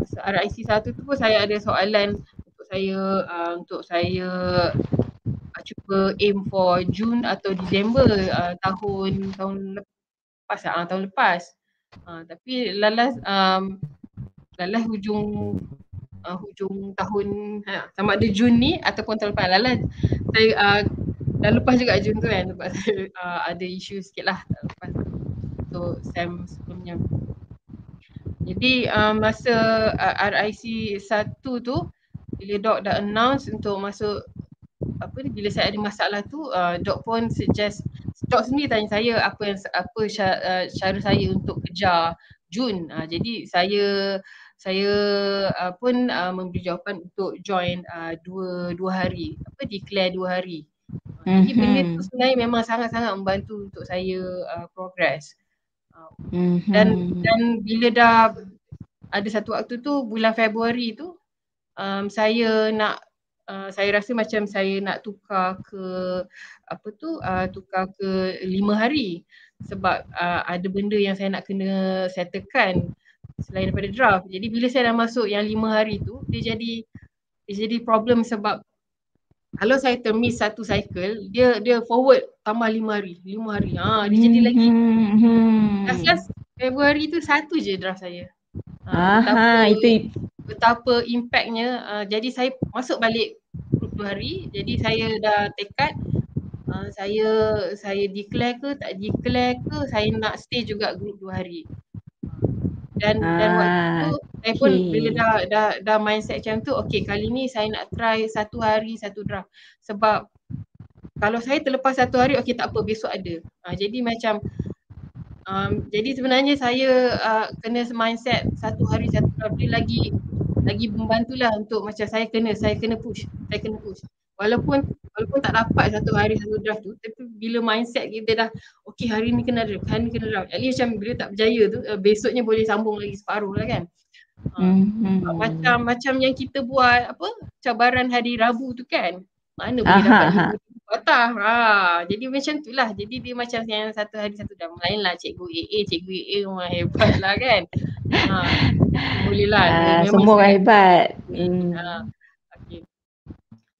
Masa RIC 1 tu pun saya ada soalan untuk saya uh, untuk saya uh, cuba aim for Jun atau Disember uh, tahun tahun lepas uh, tahun lepas. Uh, tapi lalas um, lalas hujung uh, hujung tahun ha, sama ada Jun ni ataupun tahun lepas lalas saya uh, dah lepas juga Jun tu kan sebab uh, ada isu sikit lah tak lepas untuk SEM sebelumnya. Jadi uh, masa uh, RIC 1 tu bila doc dah announce untuk masuk apa ni bila saya ada masalah tu uh, doc pun suggest doc sendiri tanya saya apa yang apa uh, cara saya untuk kejar Jun. Uh, jadi saya saya uh, pun uh, memberi jawapan untuk join uh, dua dua hari apa declare dua hari. Jadi benda tu Mhm. sebenarnya memang sangat-sangat membantu untuk saya uh, progress. Uh, Mhm. dan dan bila dah ada satu waktu tu bulan Februari tu um, saya nak uh, saya rasa macam saya nak tukar ke apa tu uh, tukar ke lima hari sebab uh, ada benda yang saya nak kena settlekan selain daripada draft. Jadi bila saya dah masuk yang lima hari tu dia jadi dia jadi problem sebab kalau saya termiss satu cycle dia dia forward tambah lima hari. Lima hari. Ha dia jadi lagi. Mhm. last Februari tu satu je draft saya. Ha, Aha, itu betapa impactnya uh, jadi saya masuk balik grup dua hari. Jadi saya dah tekad uh, saya saya declare ke tak declare ke saya nak stay juga grup dua hari dan dan waktu Ah, tu saya pun bila dah dah dah mindset macam tu okey kali ni saya nak try satu hari satu draft. Sebab kalau saya terlepas satu hari okey tak apa besok ada. Uh, jadi macam um, jadi sebenarnya saya uh, kena mindset satu hari satu draft dia lagi lagi membantulah untuk macam saya kena saya kena push saya kena push. Walaupun walaupun tak dapat satu hari satu draft tu tapi bila mindset kita dah okey hari ni kena draft hari ni kena draft at least macam bila tak berjaya tu uh, besoknya boleh sambung lagi separuh lah kan uh, Mhm. macam macam yang kita buat apa cabaran hari Rabu tu kan mana boleh Aha, dapat aha. patah ha jadi macam tu lah jadi dia macam yang satu hari satu dah lain lah cikgu AA cikgu AA memang hebat lah kan ha boleh lah Ah, memang semua orang hebat. Hmm. ha okay.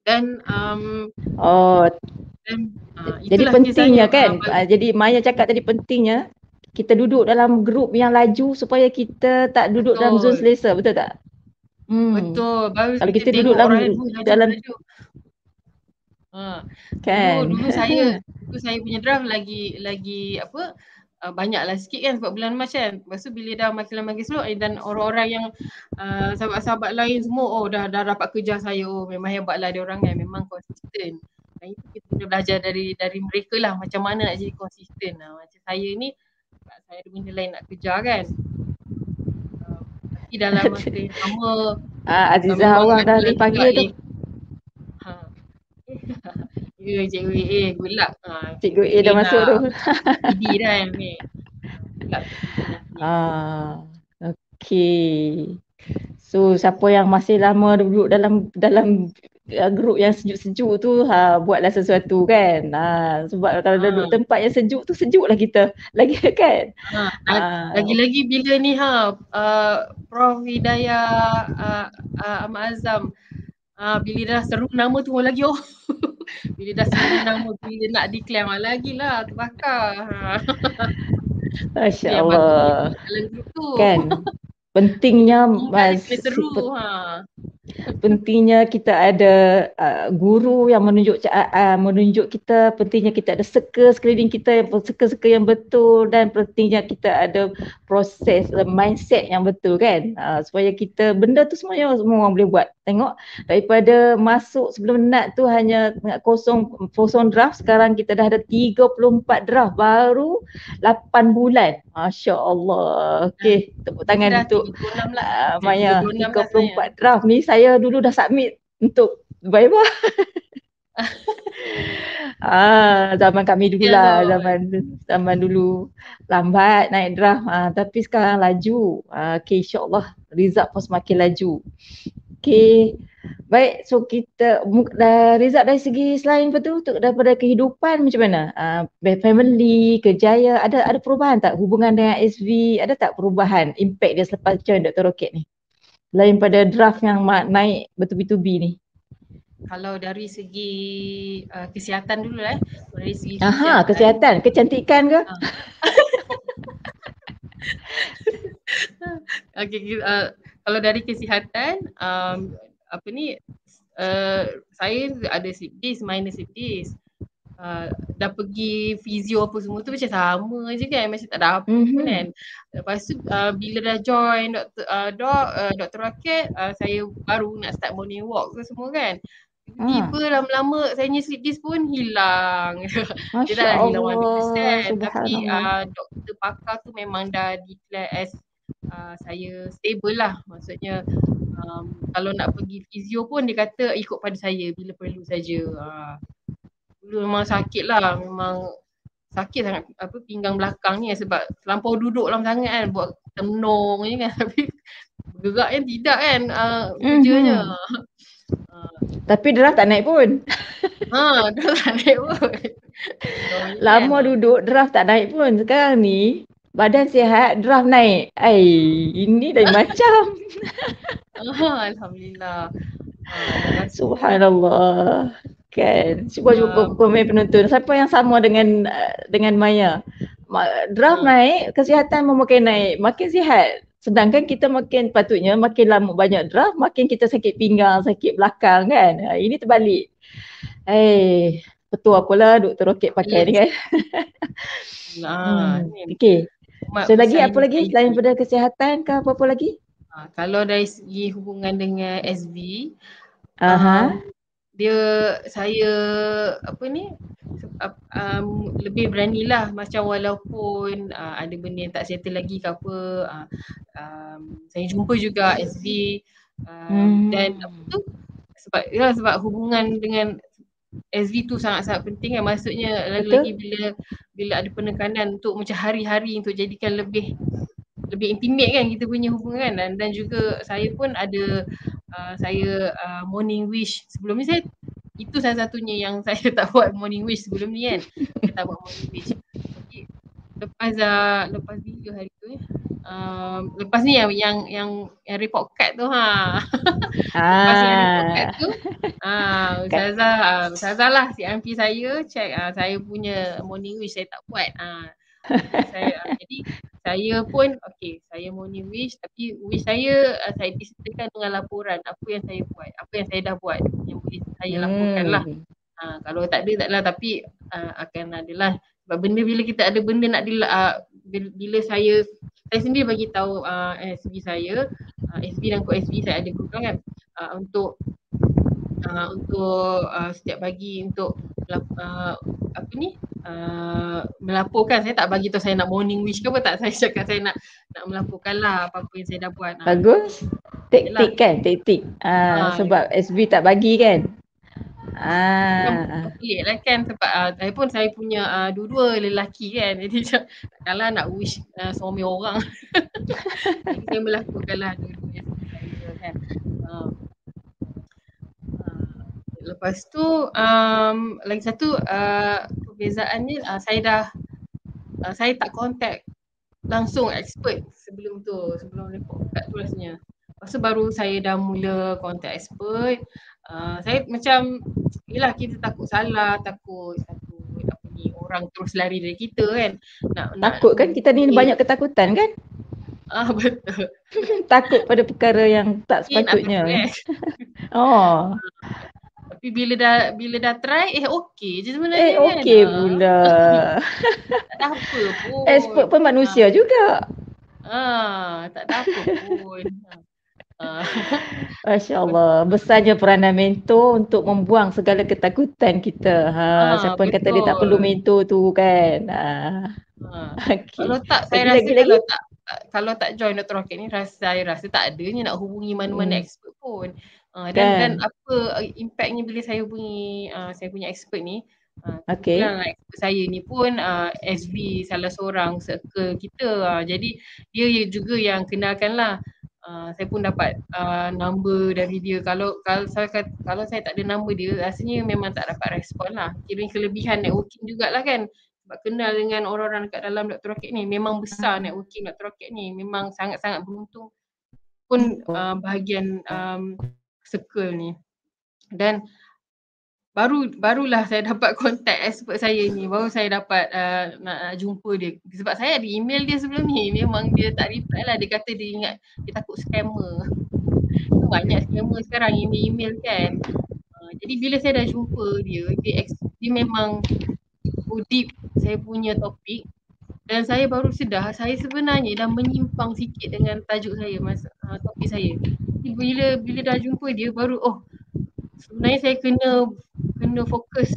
dan um, Oh, uh, jadi pentingnya kan. Ah, jadi Maya cakap tadi pentingnya kita duduk dalam grup yang laju supaya kita tak duduk betul. dalam zon selesa betul tak hmm. betul baru kalau kita, kita duduk dalam dalam Ha. Kan. Dulu, dulu saya dulu saya punya draft lagi lagi apa uh, banyaklah sikit kan sebab bulan Mac kan. Lepas tu bila dah makin lama makin slow eh, dan orang-orang yang uh, sahabat-sahabat lain semua oh dah dah dapat kerja saya oh memang hebatlah dia orang kan memang konsisten. Dan itu kita kena belajar dari dari mereka lah macam mana nak jadi konsisten. Nah, macam saya ni saya ada benda lain nak kerja kan. Uh, tapi dalam masa yang sama Ah Azizah awak dah dipanggil tu. Ha. Ya, cikgu A, good luck. Ha, cikgu A dah masuk tu. PD dah kan ni. Ah, okay. So siapa yang masih lama duduk dalam dalam uh, grup yang sejuk-sejuk tu ha, buatlah sesuatu kan. Ha, sebab kalau ha. duduk tempat yang sejuk tu sejuk lah kita. Lagi kan? Ha, ha. Lagi-lagi bila ni ha uh, Prof Hidayah uh, uh, Ahmad Azam uh, bila dah seru nama tu lagi oh bila dah seru nama bila nak declare lagi lah terbakar. Masya Allah. Kan pentingnya mas seru ha. pentingnya kita ada uh, guru yang menunjuk uh, menunjuk kita pentingnya kita ada seka sekeliling kita yang seka-seka yang betul dan pentingnya kita ada proses uh, mindset yang betul kan? Uh, supaya kita benda tu semuanya semua orang boleh buat. Tengok daripada masuk sebelum nat tu hanya kosong kosong draft sekarang kita dah ada 34 draft baru 8 bulan. masya-Allah okey tepuk tangan untuk uh, Maya 34 draft ni saya dulu dah submit untuk Viber. ah, zaman kami dulu lah, yeah, zaman zaman dulu lambat naik draft. Ah, tapi sekarang laju. Ah, okay, insyaAllah result pun semakin laju. Okay, baik. So kita dah result dari segi selain itu untuk daripada kehidupan macam mana? Ah, family, kejaya, ada ada perubahan tak hubungan dengan SV? Ada tak perubahan impact dia selepas join Dr. Rocket ni? lain pada draft yang naik betul-betul B ni? Kalau dari segi uh, kesihatan dulu eh. Dari segi Aha, kesihatan. Kecantikan ke? Uh. okay, uh, kalau dari kesihatan, um, apa ni, uh, saya ada slip disc, minor slip disc uh, dah pergi fizio apa semua tu macam sama je kan macam tak ada apa mm-hmm. kan. Lepas tu uh, bila dah join doktor uh, dok uh, doktor raket uh, saya baru nak start morning walk tu semua kan. Tiba ah. lama-lama saya punya sleep disc pun hilang. Dia dah hilang 100% tapi uh, doktor pakar tu memang dah declare as uh, saya stable lah. Maksudnya um, kalau nak pergi fizio pun dia kata ikut pada saya bila perlu saja uh, dulu memang sakit lah memang sakit sangat apa pinggang belakang ni sebab terlampau duduk lama sangat kan buat tenung je kan tapi bergerak kan tidak kan uh, kerjanya mm-hmm. uh. tapi draft tak naik pun ha draft tak naik pun lama kan? duduk draft tak naik pun sekarang ni badan sihat draft naik ai ini dari macam alhamdulillah uh, subhanallah Kan. Cuba cuba pemain penonton. Siapa yang sama dengan dengan Maya? Draft hmm. naik, kesihatan pun makin naik. Makin sihat. Sedangkan kita makin patutnya makin lama banyak draft, makin kita sakit pinggang, sakit belakang kan. Uh, ini terbalik. Eh, betul apalah Dr. Roket pakai yes. ni kan. Nah, hmm. Okay. So lagi apa lagi selain pada kesihatan ke apa-apa lagi? Ha, kalau dari segi hubungan dengan SV, uh-huh. um, dia saya apa ni um, lebih beranilah macam walaupun uh, ada benda yang tak settle lagi ke apa uh, um, saya jumpa juga SV uh, hmm. dan apa tu sebab ya, sebab hubungan dengan SV tu sangat-sangat penting kan. Maksudnya lagi-lagi bila bila ada penekanan untuk macam hari-hari untuk jadikan lebih lebih intimate kan kita punya hubungan dan dan juga saya pun ada uh, saya uh, morning wish. Sebelum ni saya itu salah satunya yang saya tak buat morning wish sebelum ni kan. Saya tak buat morning wish. Okay. lepas uh, lepas video hari tu ya um, lepas ni yang yang yang, yang report card tu ha. Lepas ah. yang report card tu ah uh, ustazah ustazah lah si MP saya check uh, saya punya morning wish saya tak buat ah saya uh, jadi saya pun okey saya morning wish tapi wish saya uh, saya disertakan dengan laporan. Apa yang saya buat? Apa yang saya dah buat? Yang boleh saya hmm. laporkan lah. Uh, kalau tak ada taklah tapi uh, akan adalah sebab benda bila kita ada benda nak dila, uh, bila saya saya sendiri bagi tahu uh, SB saya uh, SB dan ko SB saya ada group kan uh, untuk uh, untuk uh, setiap pagi untuk uh, apa ni uh, melaporkan. Saya tak bagi tahu saya nak morning wish ke apa tak. Saya cakap saya nak nak melaporkan lah apa-apa yang saya dah buat. Bagus. Taktik kan taktik uh, uh, sebab SB tak bagi kan Ah. Pelik lah kan sebab uh, saya pun saya punya uh, dua-dua lelaki kan. Jadi takkanlah nak wish uh, suami orang. Saya melakukanlah dua-dua kan. Uh, lepas tu um, lagi satu uh, perbezaannya uh, saya dah uh, saya tak contact langsung expert sebelum tu sebelum report kat tu rasanya. Lepas tu baru saya dah mula contact expert uh, saya macam yelah kita takut salah takut takut apa ni orang terus lari dari kita kan nak, takut nak, kan kita ni okay. banyak ketakutan kan Ah betul. Takut pada perkara yang tak sepatutnya. oh. Tapi bila dah bila dah try eh okey je sebenarnya eh, kan. Eh okey pula. tak ada apa pun. Expert pun manusia ha. juga. Ah, tak ada apa pun. Ah. Masya Allah, besarnya peranan mentor untuk membuang segala ketakutan kita. Ha, ha siapa yang kata dia tak perlu mentor tu kan. Ha. ha. Okay. Kalau tak, saya lagi, rasa lagi, kalau tak kalau tak join Dr. Rocket ni, rasa, saya rasa tak adanya nak hubungi mana-mana hmm. expert pun. Uh, dan, kan? dan apa uh, impactnya bila saya hubungi uh, saya punya expert ni uh, okay. expert saya ni pun uh, SV salah seorang circle kita uh, jadi dia juga yang kenalkan lah uh, saya pun dapat uh, number dari dia kalau kalau saya kalau saya tak ada number dia rasanya memang tak dapat respon lah kira kelebihan networking jugalah kan sebab kenal dengan orang-orang dekat dalam Dr. Rocket ni memang besar networking Dr. Rocket ni memang sangat-sangat beruntung pun uh, bahagian um, circle ni dan baru barulah saya dapat kontak expert saya ni. Baru saya dapat uh, nak, jumpa dia. Sebab saya ada email dia sebelum ni. Memang dia tak reply lah. Dia kata dia ingat dia takut scammer. Banyak scammer sekarang email-email kan. Uh, jadi bila saya dah jumpa dia dia, dia memang deep saya punya topik dan saya baru sedar saya sebenarnya dah menyimpang sikit dengan tajuk saya masa uh, topik saya. Bila bila dah jumpa dia baru oh sebenarnya saya kena kena fokus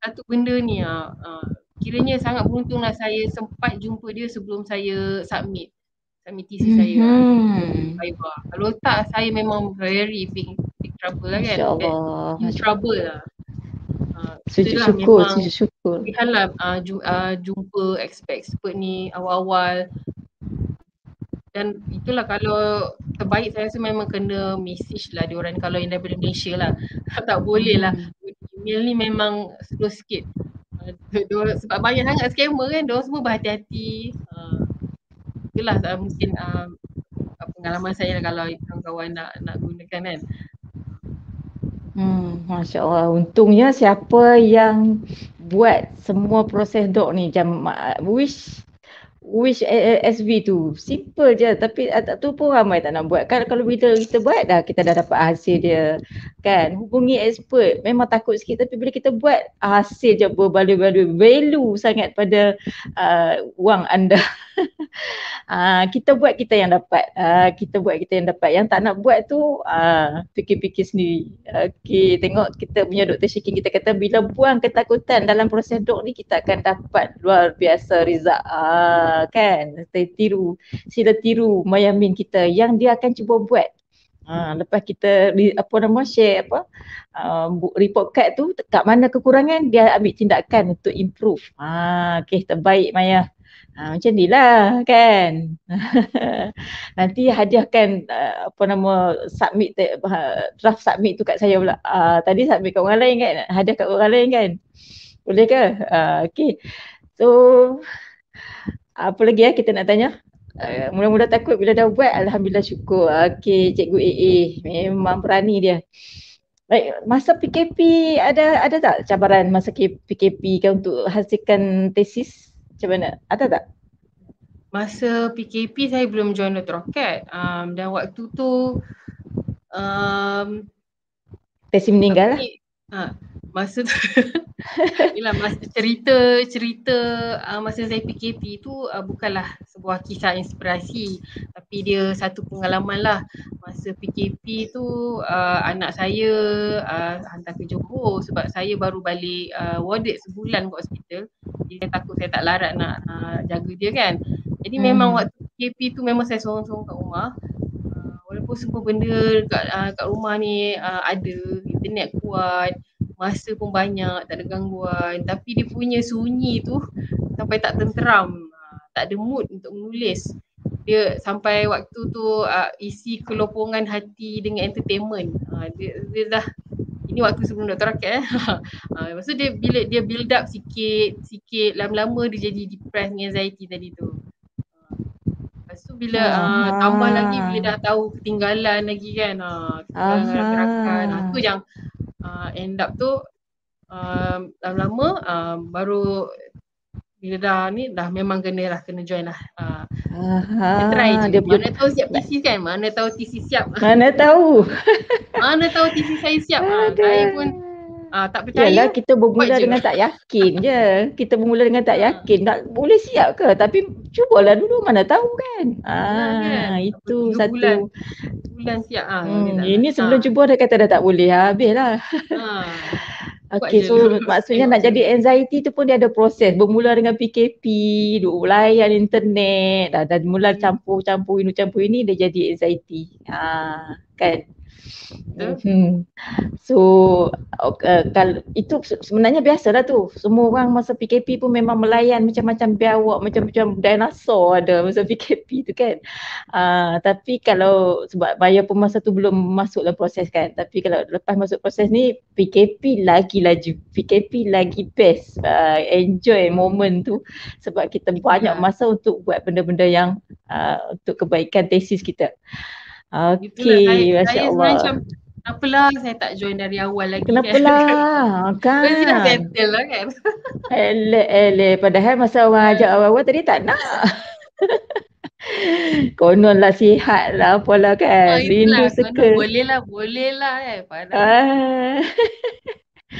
satu benda ni ah. Uh, kiranya sangat beruntunglah saya sempat jumpa dia sebelum saya submit submit thesis saya. Mm-hmm. Kalau tak saya memang very big big trouble lah kan. Insyaallah. In trouble lah. Sujud syukur, sujud syukur. Lihatlah uh, ju, uh, jumpa expert-expert ni awal-awal. Dan itulah kalau terbaik saya rasa memang kena message lah diorang kalau yang daripada Malaysia lah. tak boleh lah. Email ni memang slow sikit. Uh, sebab banyak sangat scammer kan, diorang semua berhati-hati. Uh, itulah uh, mungkin uh, pengalaman saya lah kalau kawan-kawan nak, nak gunakan kan. Hmm, Masya Allah. Untungnya siapa yang buat semua proses dok ni jam wish wish SB tu. Simple je. Tapi tak tu pun ramai tak nak buat. Kan kalau kita kita buat dah kita dah dapat hasil dia. Kan hubungi expert. Memang takut sikit. Tapi bila kita buat hasil je berbaloi-baloi. Value sangat pada uh, wang anda. Uh, kita buat kita yang dapat. Uh, kita buat kita yang dapat. Yang tak nak buat tu uh, fikir-fikir sendiri. Okey tengok kita punya doktor Syikin kita kata bila buang ketakutan dalam proses dok ni kita akan dapat luar biasa result. Uh, kan kita tiru sila tiru Mayamin kita yang dia akan cuba buat Ha, lepas kita apa nama share apa uh, report card tu kat mana kekurangan dia ambil tindakan untuk improve. Ha okey terbaik Maya. Ha, macam ni lah kan. Nanti hadiahkan uh, apa nama submit uh, draft submit tu kat saya pula. Uh, tadi submit kat orang lain kan. Hadiah kat orang lain kan. Boleh ke? Uh, okay. So apa lagi ya kita nak tanya? Uh, mula-mula takut bila dah buat Alhamdulillah syukur Okay cikgu AA memang berani dia Baik, masa PKP ada ada tak cabaran masa PKP kan untuk hasilkan tesis Macam mana? Ada tak? Masa PKP saya belum join Dr. Rocket um, dan waktu tu um, Tesi meninggal lah. Ha, masa tu. Yalah masa cerita cerita uh, masa saya PKP tu uh, bukanlah sebuah kisah inspirasi tapi dia satu pengalaman lah. Masa PKP tu uh, anak saya uh, hantar ke Johor sebab saya baru balik uh, warded sebulan kat hospital. Jadi saya takut saya tak larat nak uh, jaga dia kan. Jadi hmm. memang waktu PKP tu memang saya sorang-sorang kat rumah. Uh, walaupun semua benda kat, uh, kat rumah ni uh, ada internet kuat masa pun banyak, tak ada gangguan tapi dia punya sunyi tu sampai tak tenteram, ah, tak ada mood untuk menulis. Dia sampai waktu tu uh, isi kelopongan hati dengan entertainment. Uh, dia, dia dah ini waktu sebelum Dr. Raket eh. uh, lepas tu dia bila dia build up sikit, sikit lama-lama dia jadi depressed dengan anxiety tadi tu. Lepas tu bila uh, tambah lagi bila dah tahu ketinggalan lagi kan. Uh, ketinggalan gerakan. Uh, tu yang uh, end up tu um, lama-lama um, baru bila dah ni dah memang kena lah kena join lah. Uh, Aha, try je. Dia mana tahu siap TC kan? Mana tahu TC siap. Mana tahu. mana tahu TC saya siap. Uh, saya pun uh, tak percaya. Yalah kita bermula dengan tak yakin je. Kita bermula dengan tak yakin. Tak boleh siap ke? Tapi cubalah dulu mana tahu kan. Ah, kan? itu satu. Bulan, bulan siap. Ah, hmm, ini sebelum ha. cuba dah kata dah tak boleh. Habislah. Ha. Okay, so maksudnya nak jadi anxiety tu pun dia ada proses. Bermula dengan PKP, duk layan internet, dah, dah mula hmm. campur-campur ini, campur ini, dia jadi anxiety. Ha, kan? Hmm. So uh, kalau itu sebenarnya biasalah tu. Semua orang masa PKP pun memang melayan macam-macam biawak, macam-macam dinosaur ada masa PKP tu kan. Uh, tapi kalau sebab Maya pun masa tu belum masuk dalam proses kan. Tapi kalau lepas masuk proses ni PKP lagi laju. PKP lagi best. Uh, enjoy moment tu sebab kita banyak ya. masa untuk buat benda-benda yang uh, untuk kebaikan tesis kita. Okey, Masya Allah. Macam, Kenapalah saya tak join dari awal lagi Kenapalah kan? Mesti dah settle lah kan? Elek, elek. Padahal masa orang ajak awal-awal tadi tak nak. Konon lah sihat lah apalah kan. Oh, Rindu suka. Boleh lah, boleh lah eh. Padahal.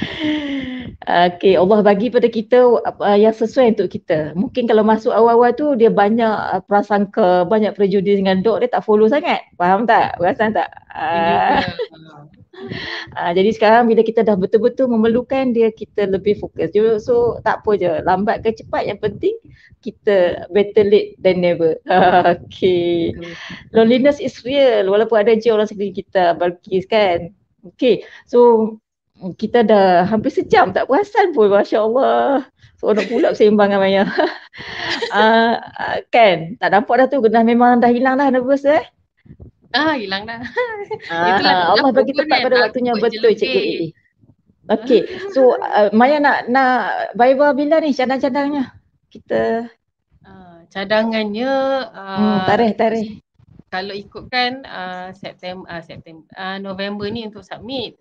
Okay, Allah bagi pada kita uh, yang sesuai untuk kita. Mungkin kalau masuk awal-awal tu dia banyak uh, prasangka, banyak prejudis dengan dok, dia tak follow sangat. Faham tak? Perasan tak? Uh, uh, jadi sekarang bila kita dah betul-betul memerlukan dia, kita lebih fokus. So tak apa je, lambat ke cepat yang penting kita better late than never. okay. Loneliness is real walaupun ada je orang sekeliling kita, Balkis kan? Okay, so kita dah hampir sejam tak perasan pun Masya Allah. Seronok pula sembang dengan Maya. uh, kan? Tak nampak dah tu. Dah memang dah hilang dah nervous eh. Ah, hilang dah. Ah, Allah bagi tepat pada waktunya betul Cikgu A. Okay, so uh, Maya nak nak Viva bila ni cadang-cadangnya? Kita uh, cadangannya uh, hmm, tarikh tarikh. Kalau ikutkan uh, September uh, September uh, November ni untuk submit.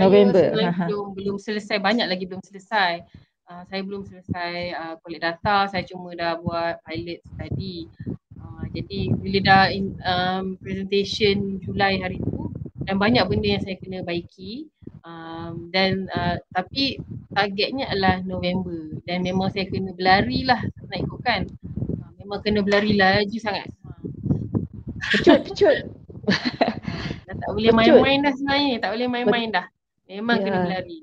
November. Saya belum belum selesai banyak lagi belum selesai. Uh, saya belum selesai uh, collect data, saya cuma dah buat pilot study. Uh, jadi bila dah in, um, presentation Julai hari tu dan banyak benda yang saya kena baiki um, dan uh, tapi targetnya adalah November dan memang saya kena berlari lah nak ikutkan. Uh, memang kena berlari laju sangat. Pecut, pecut. dah tak boleh main-main dah sebenarnya, tak boleh main-main dah. Memang yeah. kena berlari.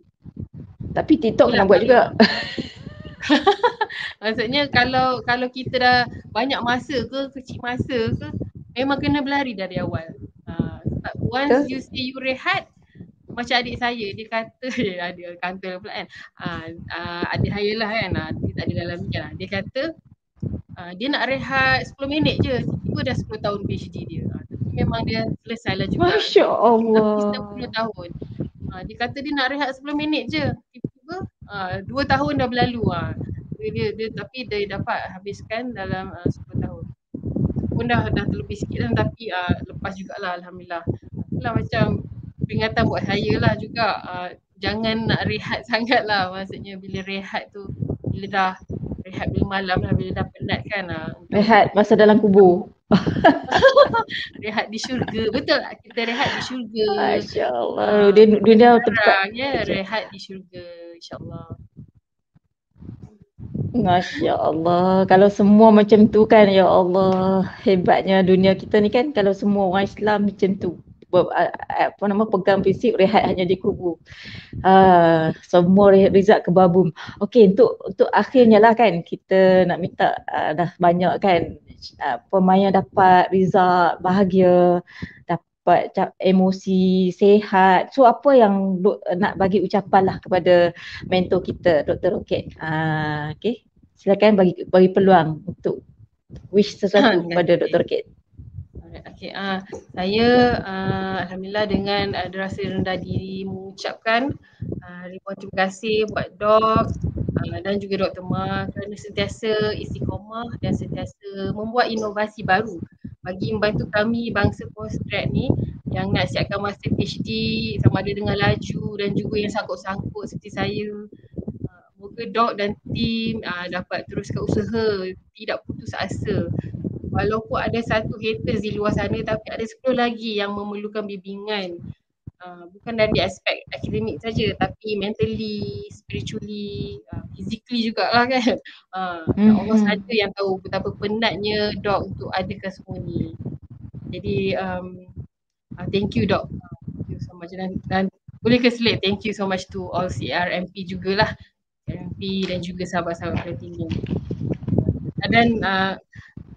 Tapi TikTok kena buat juga. Maksudnya kalau kalau kita dah banyak masa ke, kecil masa ke, memang kena berlari dari awal. Uh, once you say you rehat, macam adik saya, dia kata, ada kantor pula kan. Uh, uh, adik saya lah kan, uh, dia tak ada dalam ni kan. Dia kata, uh, dia nak rehat 10 minit je, tiba dah 10 tahun PhD dia. Uh, memang dia selesai lah juga. Masya Allah. Tapi 10 tahun. Ha, dia kata dia nak rehat 10 minit je. Tiba-tiba ha, 2 tahun dah berlalu. Ha. Dia, dia, dia, tapi dia dapat habiskan dalam uh, 10 tahun. Pun dah, dah terlebih sikit kan tapi uh, lepas jugalah Alhamdulillah. Itulah macam peringatan buat saya lah juga. Uh, jangan nak rehat sangat lah. Maksudnya bila rehat tu, bila dah rehat bila malam lah bila dah penat kan. Uh, rehat masa dalam kubur. rehat di syurga. Betul tak? Kita rehat di syurga. Masya Allah. Uh, dunia, dunia tempat. Ya, rehat di syurga. InsyaAllah. Masya Allah. Kalau semua macam tu kan, ya Allah. Hebatnya dunia kita ni kan kalau semua orang Islam macam tu apa nama pegang prinsip rehat hanya di kubur. Uh, semua result ke babum. Okey untuk untuk akhirnya lah kan kita nak minta uh, dah banyak kan uh, pemain dapat result bahagia dapat emosi sehat. So apa yang duk, nak bagi ucapan lah kepada mentor kita Dr. Roket. Uh, okay silakan bagi bagi peluang untuk wish sesuatu kepada Dr. Roket. Okay, uh, saya uh, Alhamdulillah dengan uh, rasa rendah diri mengucapkan uh, ribuan terima kasih buat dok uh, dan juga Dr. Ma kerana sentiasa istiqomah dan sentiasa membuat inovasi baru bagi membantu kami bangsa postgrad ni yang nak siapkan masa PhD sama ada dengan laju dan juga yang sangkut-sangkut seperti saya. Uh, Moga Dok dan tim uh, dapat teruskan usaha, tidak putus asa. Walaupun ada satu haters di luar sana tapi ada sepuluh lagi yang memerlukan bimbingan uh, bukan dari aspek akademik saja tapi mentally, spiritually, uh, physically jugalah kan. Uh, mm-hmm. Allah saja yang tahu betapa penatnya dok untuk adakan semua ni. Jadi um, uh, thank you dok thank you so much. Dan, dan boleh ke select thank you so much to all CRMP jugalah. CRMP dan juga sahabat-sahabat platinum dan uh,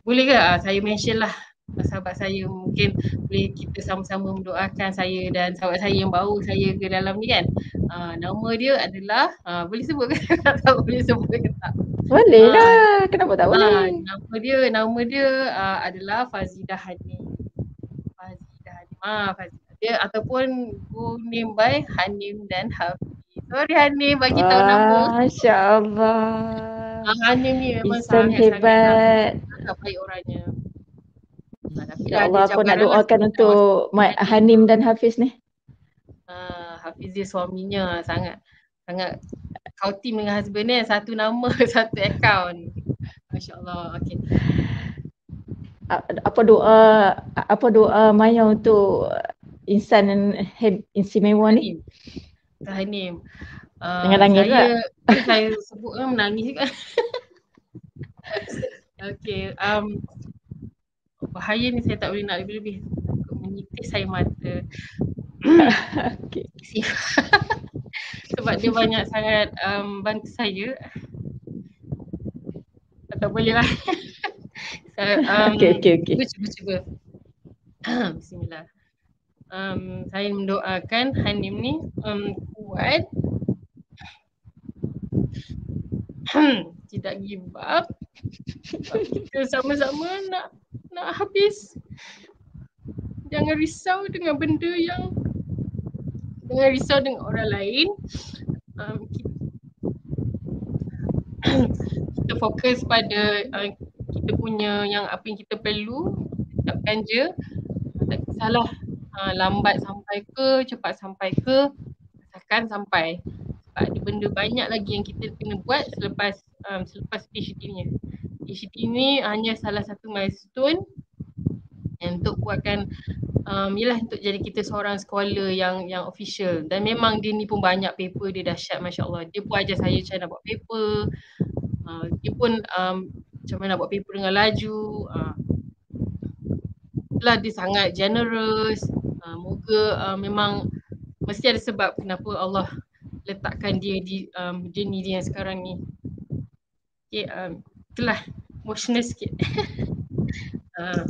boleh ke? Uh, saya mention lah sahabat saya mungkin boleh kita sama-sama mendoakan saya dan sahabat saya yang baru saya ke dalam ni kan. Uh, nama dia adalah uh, boleh sebut ke? Tak boleh sebut ke tak. Boleh uh, lah. Kenapa tak boleh? uh, nama dia nama dia uh, adalah Fazidah Hanim Fazidah Hanim ah Fazidah. Dia ataupun go name by Hanim dan Hafiz. Sorry Hanim bagi tahu nama. Masya Allah. Uh, Hanim ni memang sangat hebat. sangat sangat baik orangnya. Ya Allah, aku nak doakan untuk Mak Hanim dan Hafiz ni. Uh, Hafiz dia suaminya sangat sangat kau team dengan husband ni satu nama satu akaun. Masya-Allah. Okey. Apa doa apa doa Maya untuk insan istimewa ni? Hanim. Uh, Dengan nangis saya, saya sebut kan menangis juga. Okay, um, bahaya ni saya tak boleh nak lebih-lebih menyitis saya mata. okay. Sebab dia banyak sangat um, bantu saya. Tak boleh lah. so, um, okay, okay, okay. Cuba, cuba, cuba. Bismillah. Um, saya mendoakan Hanim ni um, kuat. Tidak give up kita sama-sama nak nak habis. Jangan risau dengan benda yang jangan risau dengan orang lain. Um, kita, kita fokus pada uh, kita punya yang apa yang kita perlu tetapkan je. Tak kisahlah uh, lambat sampai ke cepat sampai ke asalkan sampai. Sebab ada benda banyak lagi yang kita kena buat selepas um, selepas PhD ni PhD ni hanya salah satu milestone yang untuk kuatkan um, yalah untuk jadi kita seorang scholar yang yang official dan memang dia ni pun banyak paper dia dahsyat masya-Allah. Dia pun ajar saya macam nak buat paper. Uh, dia pun um, macam mana nak buat paper dengan laju. Uh, lah dia sangat generous. Uh, moga uh, memang mesti ada sebab kenapa Allah letakkan dia di um, journey dia yang sekarang ni. Okay, um, itulah emotional sikit. uh,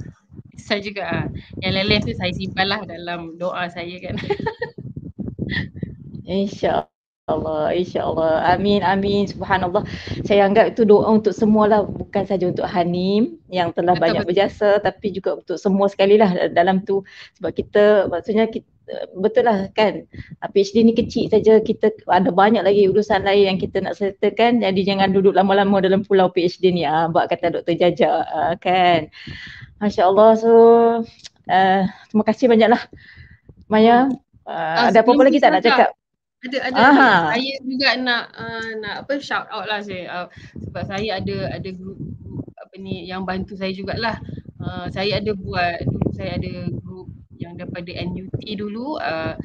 saya juga uh, yang lain-lain tu saya simpanlah dalam doa saya kan. InsyaAllah, insyaAllah. Amin, amin. Subhanallah. Saya anggap itu doa untuk semua lah. Bukan saja untuk Hanim yang telah betul, banyak betul. berjasa tapi juga untuk semua sekali lah dalam tu. Sebab kita, maksudnya kita, betul lah kan PhD ni kecil saja kita ada banyak lagi urusan lain yang kita nak sertakan jadi jangan duduk lama-lama dalam pulau PhD ni ah buat kata Dr. Jaja ah, kan Masya Allah so uh, terima kasih banyaklah Maya uh, ada apa-apa lagi tak nak cakap ada ada, ada. saya juga nak uh, nak apa shout out lah saya. Uh, sebab saya ada ada group, apa ni yang bantu saya jugalah. Uh, saya ada buat dulu saya ada group yang daripada NUT dulu. Uh,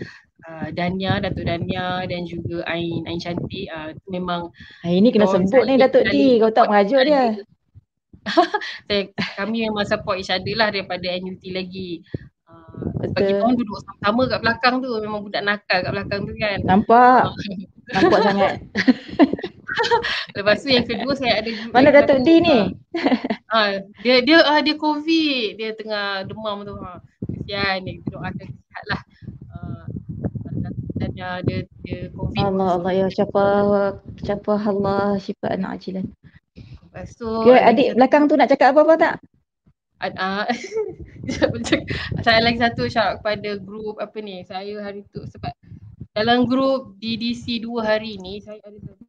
uh, Dania, Datuk Dania dan juga Ain, Ain Cantik uh, memang ha, ini kena sebut ni Datuk Di, kau tak mengajuk dia. saya, kami memang support each other lah daripada NUT lagi uh, sebab kita orang duduk sama-sama kat belakang tu memang budak nakal kat belakang tu kan. Nampak. Nampak sangat. Lepas tu yang kedua saya ada Mana Datuk D ni? Ha, dia dia ah dia covid, dia tengah demam tu. Ha. Kesian. Dia doakan sihat lah. Dan uh, dia dia covid Allah Allah. Ya siapa siapa Allah syifa anak ajilan. Lepas tu okay, adik dia, belakang tu nak cakap apa-apa tak? Uh, saya lagi satu syarat kepada grup apa ni saya hari tu sebab dalam grup DDC dua hari ni saya ada satu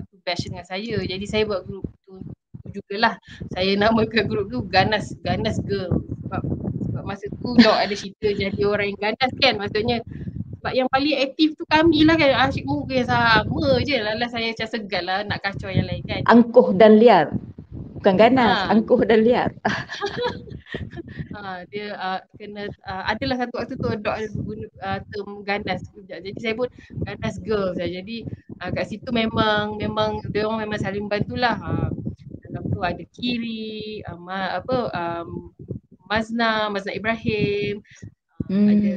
satu batch dengan saya. Jadi saya buat grup tu jugalah saya namakan grup tu ganas ganas girl. Sebab sebab masa tu dok ada cerita jadi orang yang ganas kan. Maksudnya sebab yang paling aktif tu kami lah kan. Asyik muka yang sama je. Lah, lah saya macam segal lah nak kacau yang lain kan. Angkuh dan liar bukan ganas, ha. angkuh dan liar. Ha, dia uh, kena uh, adalah satu waktu tu dok ada guna uh, term ganas jadi saya pun ganas girl saya jadi uh, kat situ memang memang dia orang memang saling bantulah. Uh, dalam tu ada Kiri uh, apa um, Mazna Mazna Ibrahim uh, hmm. ada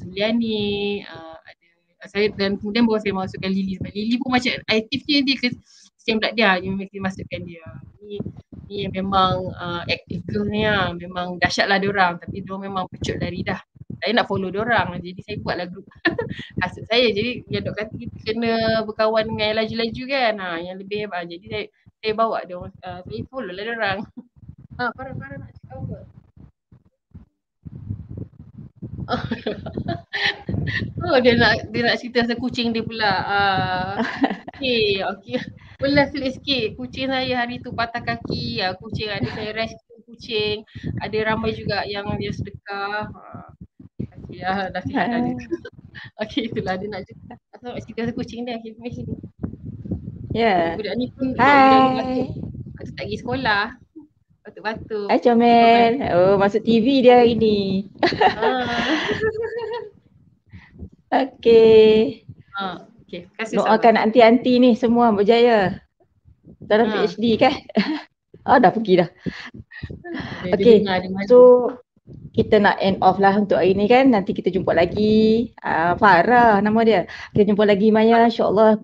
Suliani uh, ada saya dan kemudian baru saya masukkan Lily sebab Lily pun macam aktifnya dia. ke same pula dia yang mesti masukkan dia. Ni ni memang uh, aktif girl ni lah. memang dahsyat lah diorang tapi dia memang pecut lari dah. Saya nak follow diorang jadi saya buatlah grup kasut saya jadi yang dok kata kita kena berkawan dengan yang laju-laju kan. Ha, yang lebih hebat. Jadi saya saya bawa dia uh, saya follow lah diorang. Ha, Farah-Farah nak cakap apa? Oh dia nak dia nak cerita pasal kucing dia pula. Uh, okey, okey. Boleh sikit sikit. Kucing saya hari tu patah kaki. Uh, kucing ada saya rescue kucing. Ada ramai juga yang dia sedekah. Uh, ya, dah sihat dah dia. okey, itulah dia nak cerita. Asal nak cerita pasal kucing dia. Okay, sini. Ya. Yeah. Budak ni pun Hai. Budak tak pergi sekolah. Batuk-batuk. Hai Comel. Oh, masuk TV dia hari ni. Ah. Okey. Ha, okey. Kasih Doakan sama. anti-anti ni semua berjaya. Dalam ha. PhD kan? ah, dah pergi dah. Okey. So, kita nak end off lah untuk hari ni kan nanti kita jumpa lagi uh, Farah nama dia kita jumpa lagi Maya insyaAllah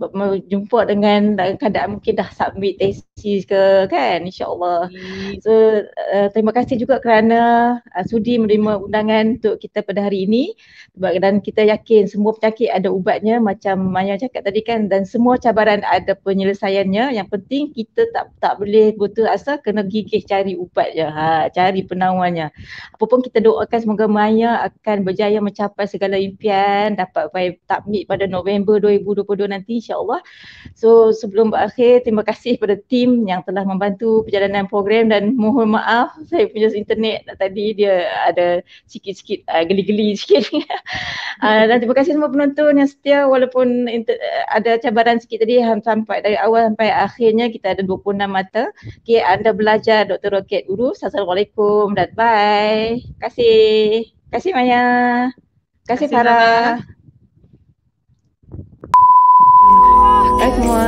jumpa dengan keadaan mungkin dah submit tesis ke kan? insyaAllah. So uh, terima kasih juga kerana uh, sudi menerima undangan untuk kita pada hari ini. Dan kita yakin semua penyakit ada ubatnya macam Maya cakap tadi kan dan semua cabaran ada penyelesaiannya. Yang penting kita tak tak boleh betul asa kena gigih cari ubatnya. Ha, cari penawarnya apapun kita kita doakan semoga Maya akan berjaya mencapai segala impian dapat takmid pada November 2022 nanti insyaAllah. So sebelum berakhir terima kasih kepada tim yang telah membantu perjalanan program dan mohon maaf saya punya internet tadi dia ada sikit-sikit uh, geli-geli sikit. uh, dan terima kasih semua penonton yang setia walaupun inter- ada cabaran sikit tadi sampai dari awal sampai akhirnya kita ada 26 mata. Okay, anda belajar Dr. Roket urus. Assalamualaikum dan bye kasih. Kasih Maya. Kasih Farah. Kasih semua.